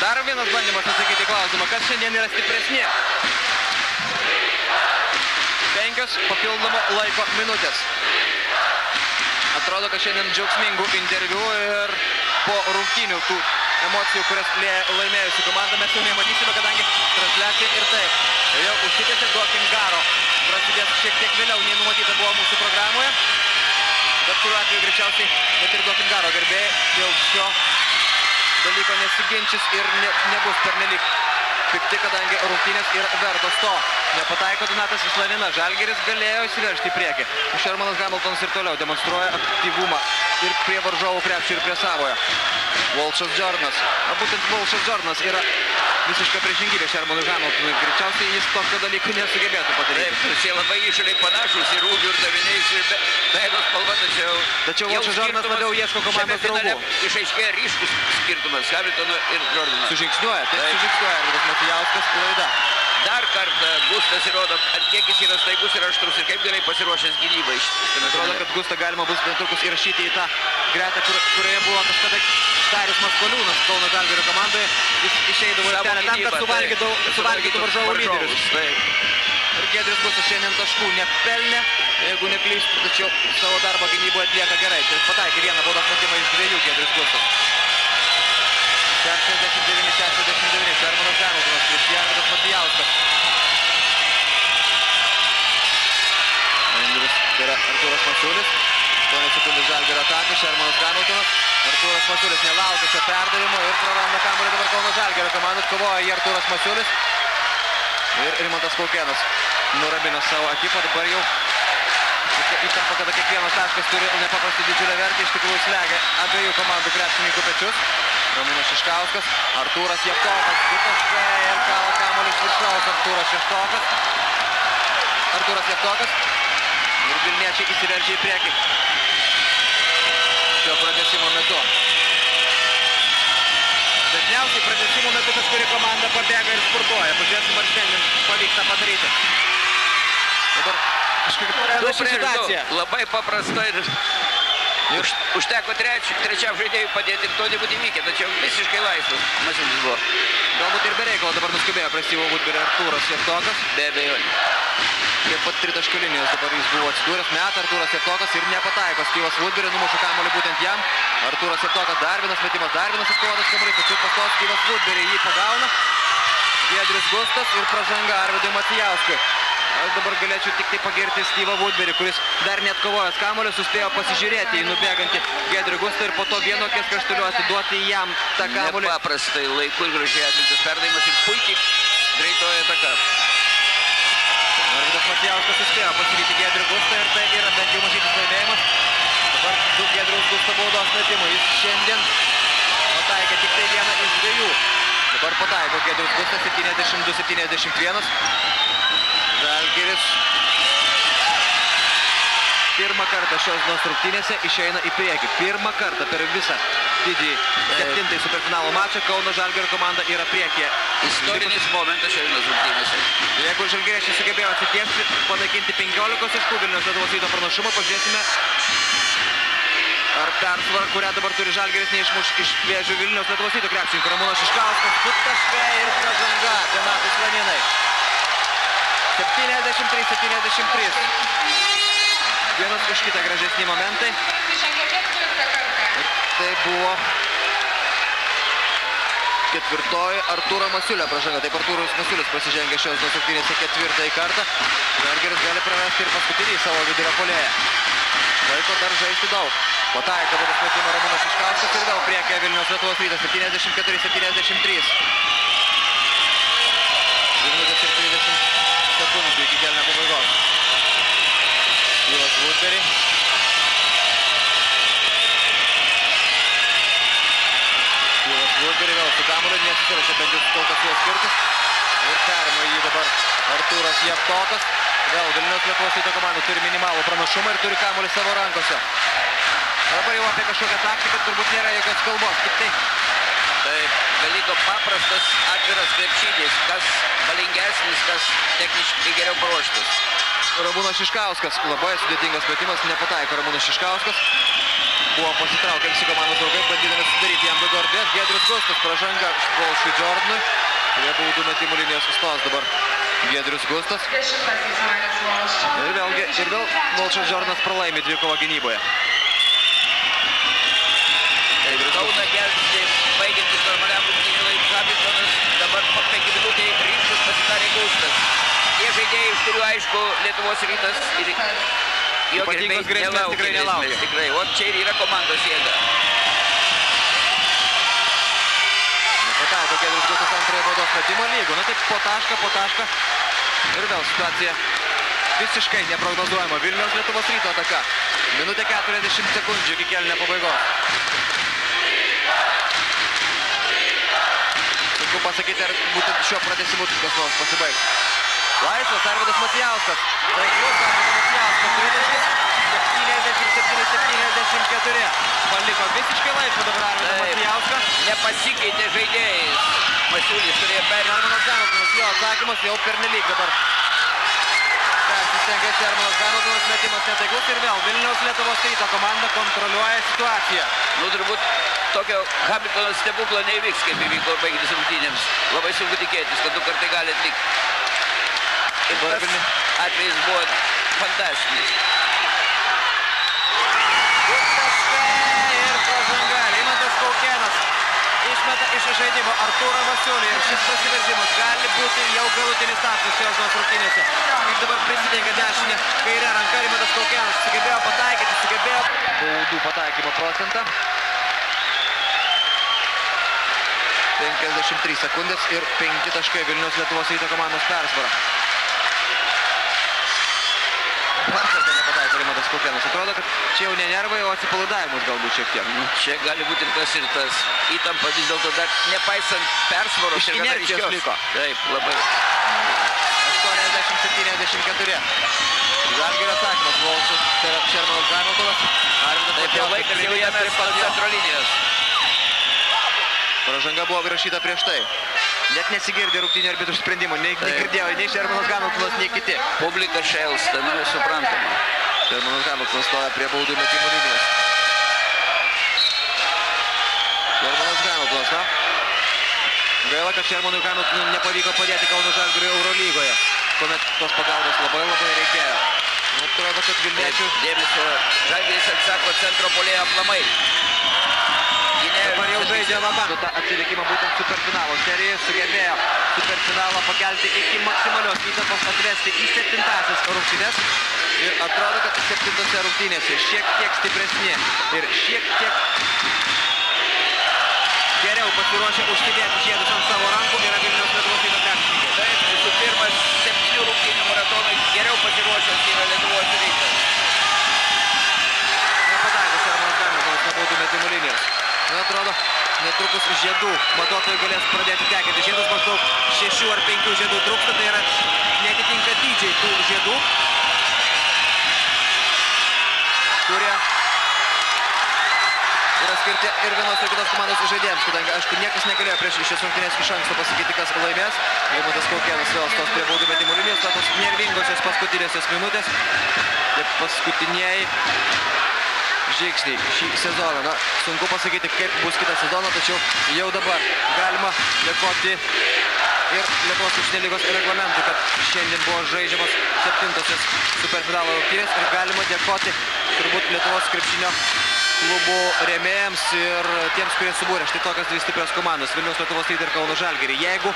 dar vienas bandymas atsakyti klausimą, kas šiandien yra stipresni. Penkios papildomo laiko minutės. Atrodo, kad šiandien džiaugsmingų interviu ir po rungtynių tų emocijų, kurias lė- laimėjusi komanda mes jau nematysime, kadangi transliacija ir taip. Jau užsitęsė duokim garo. Prasidės šiek tiek vėliau, nei numatyta buvo mūsų programoje. Bet kuriuo atveju greičiausiai net ir duokim garo gerbėjai dėl šio dalyko nesiginčys ir ne, nebus pernelyg pikti, kadangi rungtynės yra vertos to. Nepataiko Donatas Vislavina, Žalgeris galėjo įsiveržti į priekį. Šermanas Hamiltonas ir toliau demonstruoja aktyvumą ir prie varžovų krepšį ir prie savojo. Jordanas. O būtent Walshas Jordanas yra visiška priešingybė Šermanui Hamiltonui. Greičiausiai jis tokio dalyko nesugebėtų padaryti. Taip, jie labai išoriai panašus ir ūgių ir daviniais ir veido spalva, tačiau... Tačiau Jordanas skirtumas labiau ieško komandos draugų. Išaiškėja ryškus skirtumas Hamiltono ir Jordano. Sužingsniuoja, taip Taip. sužingsniuoja Arvidas Matijauskas klaida. Dar kartą Gustas įrodo, kiek jis yra staigus ir aštrus ir kaip gerai pasiruošęs gynybai. Atrodo, kad Gustą galima bus netrukus įrašyti į tą gretą, kur, kurioje buvo kažkada Darius Maskoliūnas Kauno Žalgirio komandoje. Jis išeidavo į aikštelę tam, kad suvalgytų, suvalgytų varžovų lyderius. Taip. Ir Gedris Gustas šiandien taškų nepelnė, jeigu neklystu, tačiau savo darbą gynyboje atlieka gerai. Tai pataikė vieną baudos metimą iš dviejų Gedris Gustas. 69-69, Šermanas Hamiltonas, prieš jį Arvidas Matijauskas. Andrius, tai yra Artūras Masiulis. 8 sekundės Žalgirio atakai, Šermanas Hamiltonas. Artūras Masiulis nelaukia šio perdavimo ir praranda kamuolį dabar Kauno Žalgirio komandos. Kovoja jį Artūras Masiulis. Ir Rimantas Kaukėnas nuramina savo ekipą. Dabar jau įtampa, kada kiekvienas taškas turi nepaprastai didžiulę vertę. Iš tikrųjų slegia abiejų komandų krepšininkų pečius. Ramūnas Šiškauskas, Artūras Jevtokas, du taškai ir kala kamuolį iš viršaus Artūras Šeštokas. Artūras Jevtokas. Ir Vilniečiai įsiveržia į priekį. Šio pratęsimo metu. Dažniausiai pratęsimo metu kažkuri komanda pabėga ir sportuoja. Pažiūrėsim, ar šiandien pavyks tą padaryti. Dabar Du prieš du. Labai paprasta ir už, užteko treči, trečiam žaidėjui padėti ir to nebūtų įvykę, tačiau visiškai laisvas Masiulis buvo. Galbūt ir be reikalo dabar nuskubėjo prie Styvo Woodbury Artūras Jevtokas. Be abejonės. Prie pat tritaškio linijos dabar jis buvo atsidūręs. Meta Artūras Jevtokas ir nepataiko. Styvas Woodbury numuša kamuolį būtent jam. Artūras Jevtokas dar vienas metimas, dar vienas atkovotas kamuolys. Tačiau pasto Styvas Woodbury jį pagauna. Giedrius Gustas ir pražanga Arvidui Matijauskui. Aš dabar galėčiau tik tai pagirti Styvą Woodbury, kuris dar net kovojęs kamuolį, suspėjo pasižiūrėti į nubėgantį Giedrių Gustą ir po to vienu akies krašteliu atiduoti jam tą kamuolį. Nepaprastai laiku ir gražiai atliktas perdavimas ir puikiai greitoje ataka. Arvidas Matijauskas suspėjo pasivyti Giedrių Gustą ir tai yra bent jau mažytis laimėjimas. Dabar du Giedriaus Gusto baudos metimai. Jis šiandien pataikė tik tai vieną iš dviejų. Dabar pataiko Gedrius Gustas 72-71. Žalgiris pirmą kartą šios dienos rungtynėse išeina į priekį. Pirmą kartą per visą didįjį septintąjį superfinalo mačą Kauno Žalgirio komanda yra priekyje. Istorinis momentas šiandienos rungtynėse. Jeigu Žalgiriečiai sugebėjo atsitiesti, panaikinti 15 taškų Vilniaus Lietuvos ryto pranašumą, pažiūrėsime, ar persvara, kurią dabar turi Žalgiris, neišmuš iš vėžių Vilniaus Lietuvos ryto krepšininkų. Ramūnas Šiškauskas, put taškai ir pražanga Donatai Slaninai. 73-73. Vienas už kitą gražesni momentai. Ir tai buvo ketvirtoji Artūro Masiulio pražanga. Taip Artūras Masiulis pasižengė šios nusuktinėse ketvirtąjį kartą. Žalgiris gali prarasti ir paskutinį savo vidurio polėje. Laiko dar žaisti daug. Pataiko dabar metimą Ramūnas Iškauskas ir vėl priekyje Vilniaus Lietuvos rytas 74-73. Minutės ir 30 sekundžių iki kelnio pabaigos. Vylas Woodberry. Vylas Woodberry vėl su kamuoliu, nesusirašė bent jau kol kas jo skirtis. Ir perima jį dabar Artūras Jeptokas. Vėl Vilniaus Lietuvos ryto komanda turi minimalų pranašumą ir turi kamuolį savo rankose. Dabar jau apie kažkokią taktiką turbūt nėra jokios kalbos. Tik tai Taip, beliko paprastas atviras krepšinis, kas valingesnis, kas techniškai geriau paruoštas. Ramūnas Šiškauskas. Labai sudėtingas metimas, nepataiko Ramūnas Šiškauskas. Buvo pasitraukę visi komandos draugai, bandydami sudaryti jam daugiau erdvės. Giedrius Gustas pražanga Volšui Jordanui. Prie baudų metimų linijos sustos dabar Giedrius Gustas. Ir vėlgi, ir vėl Volšas Jordanas pralaimi dvikovą gynyboje. Kauną gelbsti, baigiantis normaliam rungtynių laikui Hamiltonas, dabar po 5 minutė ryškus pasidarė Gaustas. Tie žaidėjai, iš kurių aišku Lietuvos rytas ir jo gerbėjai nelaukia tikrai nelaukia. Tikrai, o čia ir yra komandos jėga. Pataiko Giedrius Gustas antrąją baudos metimo lygų. Na taip, po tašką, po tašką. Ir vėl situacija visiškai neprognozuojama. Vilniaus Lietuvos ryto ataka. Minutė 40 sekundžių iki kelnio pabaigos. Sunku pasakyti, ar būtent šiuo pratesimu kas nors pasibaigs. Laisvas Arvidas Matijauskas. Taiklus Arvidas Matijauskas. Tritaškis 77-74. Paliko visiškai laisvą dabar Arvidą Taip. Matijauską. Nepasikeitė žaidėjais. Masiulis turėjo perimti. Hermanas Hamiltonas, jo atsakymas jau pernelyg dabar. Persistengia Hermanas Hamiltonas, metimas netaiklus ir vėl Vilniaus Lietuvos ryto komanda kontroliuoja situaciją. Nu, turbūt tokio Hamiltono stebuklo neįvyks, kaip įvyko baigiantis rungtynėms. Labai sunku tikėtis, kad du kartai gali atlikti. Ir tas atvejis buvo fantastinis. Ir išmeta iš žaidimo Artūrą Vasiulį ir šis prasiveržimas gali būti jau galutinis taškas šios dienos rungtynėse. Kaip dabar prisidengia dešinę kairę ranką Rimantas Kaukėnas sugebėjo pataikyti, sugebėjo baudų pataikymo procentą. 53 sekundės ir 5 taškai Vilnius Lietuvos ryto komandos persvara. Kartą nepataiko Rimantas Kaukėnas. Atrodo, kad čia jau ne nervai, o atsipalaidavimas galbūt šiek tiek. Nu, čia gali būti ir tas ir tas. Įtampa vis dėlto dar nepaisant persvaros Iš inercijos liko. Taip, labai. 80-74. Žalgirio atsakymas. Volšas, Šermanas Hamiltonas. Arvidas Taip, jau laikas jau jame prie pat jo. centro linijos. Pražanga buvo įrašyta prieš tai. Net nesigirdė rungtynių arbitrų sprendimų. Nei, negirdėjo nei Šermanas Hamiltonas, nei kiti. Publika šelsta, nu, suprantama. Šermanas Hamiltonas stoja prie baudų metimų linijos. Šermanas Hamiltonas, na? Gaila, kad Šermanui Hamiltonui nepavyko padėti Kauno Žalgiriui Eurolygoje, kuomet tos pagalbos labai labai reikėjo. Nu, atrodo, kad Vilniečių dėmesio, Žalgiris atsako centro polėjo aplamai. Dabar jau žaidžia Laba. Su tą atsilikimą būtent superfinalo serijoje sugebėjo superfinalą pakelti iki maksimalios įtampos atvesti į septintasias rungtynes. Ir atrodo, kad septintose rungtynėse šiek tiek stipresni ir šiek tiek geriau pasiruošę užsidėti žiedus ant savo rankų yra Vilniaus Lietuvos ryto krepšininkai. Taip, visų pirma, septynių rungtynių maratonai geriau pasiruošęs yra Lietuvos rytas. Nepataiko Šermanas Hamiltonas nuo baudų metimų linijos. Na, atrodo, Netrukus žiedų matuotojai galės pradėti tekinti žiedus. Maždaug šešių ar penkių žiedų trūksta. Tai yra netitinka dydžiai tų žiedų, kurie yra skirti ir vienos ir kitos komandos žaidėjams, kadangi, aišku, niekas negalėjo prieš šias rungtynės iš anksto pasakyti, kas laimės. Eimantas Kaukėnas vėl stos prie baudų metimų linijos, tos nervingosios paskutinėsios minutės, tiek paskutiniai žingsniai šį sezoną. Na, sunku pasakyti, kaip bus kitą sezoną, tačiau jau dabar galima dėkoti ir Lietuvos užsienio lygos reglamentui, kad šiandien buvo žaidžiamas septintosios superfinalo rungtynės ir galima dėkoti turbūt Lietuvos krepšinio klubų rėmėjams ir tiems, kurie subūrė štai tokias dvi stiprios komandos Vilniaus Lietuvos Rytą ir Kauno Žalgirį. Jeigu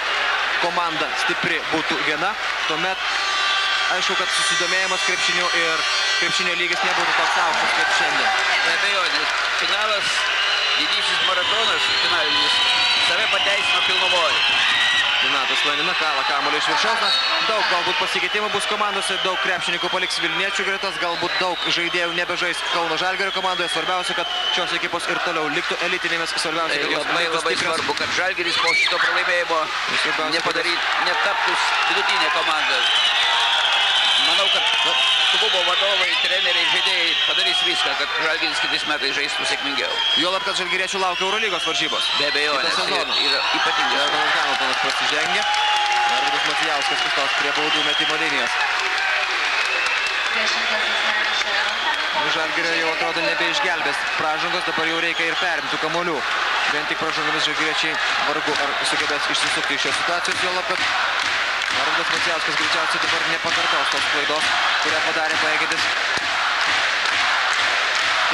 komanda stipri būtų viena, tuomet aišku, kad susidomėjimas krepšiniu ir krepšinio lygis nebūtų toks aukštas kaip šiandien. Didysis maratonas finalinis, save pateisino pilnumoje. Donatas Lanina kala kamuolį iš viršaus. Na, daug galbūt pasikeitimų bus komandose, daug krepšininkų paliks Vilniečių gretas, galbūt daug žaidėjų nebežais Kauno Žalgirio komandoje. Svarbiausia, kad šios ekipos ir toliau liktų elitinėmis. Svarbiausia, Tai kad jos labai labai stiprios. svarbu, kad Žalgiris po šito pralaimėjimo nepadaryt, netaptų vidutinė komanda. Klubo vadovai, treneriai, žaidėjai padarys viską, kad Žalgiris kitais metais žaistų sėkmingiau. Juolab, kad Žalgiriečių laukia Eurolygos varžybos. Be Kitą ir, sezoną. ir ypatingai. Jordanas Hamiltonas prasižengė. Arvidas Matijauskas sustos prie baudų metimo linijos. Žalgirio jau atrodo nebeišgelbės pražangos, dabar jau reikia ir perimtų kamolių. Vien tik pražangomis žalgiriečiai vargu ar sugebės išsisukti iš šios situacijos, juolab, kad Arvidas Macijauskas greičiausiai dabar nepakartos tos klaidos, kurią padarė pajėgėtis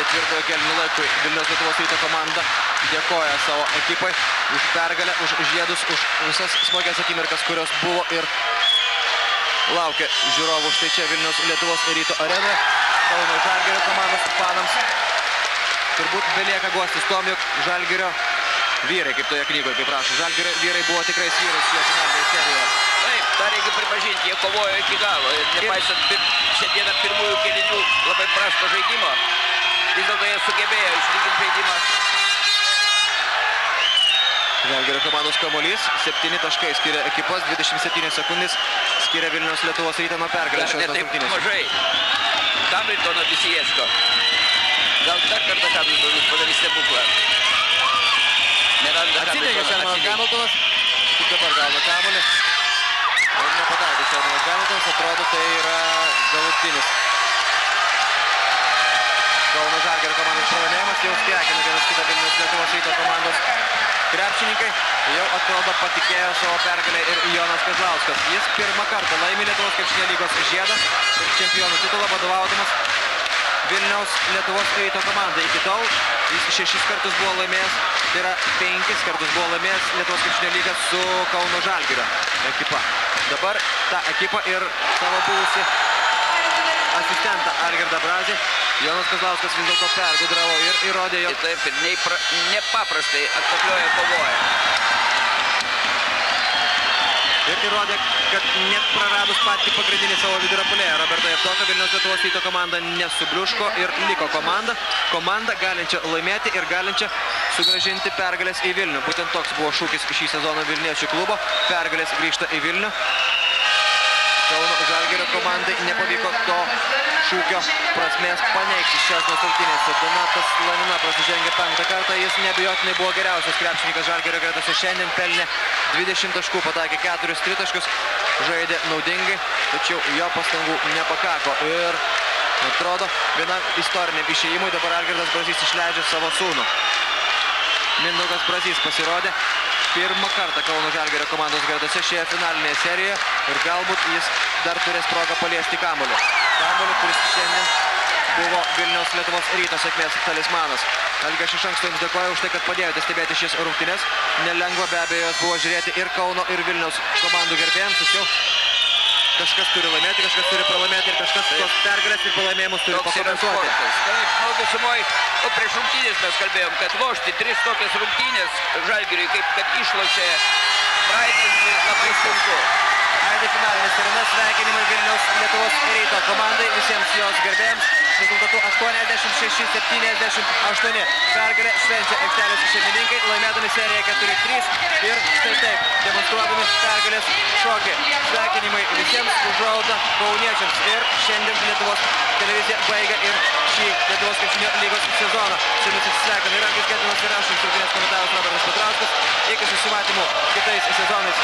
ketvirtojo kelnių laikui Vilniaus Lietuvos ryto komanda dėkoja savo ekipai už pergalę, už žiedus, už visas smagias akimirkas, kurios buvo ir laukia žiūrovų štai čia Vilniaus Lietuvos ryto arenoje. Kauno Žalgirio komandos fanams turbūt belieka guostis tom, jog Žalgirio vyrai, kaip toje knygoje, kaip rašo, Žalgirio vyrai buvo tikrais vyrais šioje finalinėje serijoje. Tą reikia pripažinti, jie kovojo iki galo. Ir nepaisant pir, šiandieną pirmųjų kelinių labai prasto žaidimo, vis dėlto jie sugebėjo išlyginti žaidimą. Žalgirio komandos kamuolys, 7 taškai skiria ekipos, 27 sekundės skiria Vilniaus Lietuvos rytą nuo pergalės Dar šios rungtynės. mažai. Hamiltono visi ieško. Gal dar kartą Hamiltonas padarys stebuklą. Neranda. Šermanas Atsidegė. Hamiltonas, tik dabar gauna kamuolį. Ir nepataikė Šermanas Hamiltonas, atrodo tai yra galutinis. Kauno Žalgirio komandos pralaimėjimas, jau skekina vienas kitą Vilnius Lietuvos ryto komandos krepšininkai. Jau atrodo patikėjo savo pergalę ir Jonas Kazlauskas. Jis pirmą kartą laimi Lietuvos krepšinio lygos žiedą ir čempionų titulą vadovaudamas Vilniaus Lietuvos ryto komandai. Iki tol jis šešis kartus buvo laimėjęs, tai yra penkis kartus buvo laimėjęs Lietuvos krepšinio lygą su Kauno Žalgirio ekipa. Dabar tą ekipą ir savo buvusi asistentą Algirdą Brazį Jonas Kazlauskas vis dėlto pergudravo ir įrodė, Ir jog taip, ir neįpra, nepaprastai atkaklioja kovoja. ir įrodė, kad net praradus patį pagrindinį savo vidurio polėją Robertą Jevtoką, Vilniaus Lietuvos ryto komanda nesubliuško ir liko komanda. Komanda galinčia laimėti ir galinčia sugražinti pergalės į Vilnių. Būtent toks buvo šūkis šį sezoną Vilniečių klubo. Pergalės grįžta į Vilnių. Kauno Žalgirio komandai nepavyko to šūkio prasmės paneigti šios rungtynėse. Donatas Lanina prasižengė penktą kartą, jis nebijotinai buvo geriausias krepšininkas Žalgirio gretose. Šiandien pelnė 20 taškų, pataikė 4 tritaškius, žaidė naudingai, tačiau jo pastangų nepakako. Ir atrodo, vienam istoriniam išėjimui dabar Algirdas Brazys išleidžia savo sūnų. Mindaugas Brazys pasirodė pirmą kartą Kauno Žalgirio komandos gretose šioje finalinėje serijoje ir galbūt jis dar turės progą paliesti kamuolį. Kamuolį, kuris šiandien buvo Vilniaus Lietuvos ryto sėkmės talismanas. Algi, aš iš anksto jums dėkoju už tai, kad padėjote stebėti šis rungtynes. Nelengva be abejo buvo žiūrėti ir Kauno, ir Vilniaus komandų gerbėjams, tačiau kažkas turi laimėti, kažkas turi pralaimėti ir kažkas tos pergalės ir pralaimėjimus turi pakomentuoti. Taip, nu visumoj, nu, prieš rungtynės mes kalbėjom, kad lošti tris tokias rungtynės Žalgiriui, kaip kad išlošė praeitis, labai sunku. Aidi finalinis sirena, sveikinimai Vilniaus Lietuvos ryto komandai, visiems jos gerbėjams. rezultatu 86-78. Pergalę švenčia aikštelės šeimininkai, laimėdami seriją 4-3 ir štai taip, demonstruodami pergalės šokį. Sveikinimai visiems užuolta kauniečiams ir šiandien Lietuvos televizija baigia ir šį Lietuvos krepšinio lygos sezoną. Su jumis atsisveikina ir Anglis Gedinas ir aš, instrukcinės komentaras Robertas Petrauskas. Iki susimatymų kitais sezonais.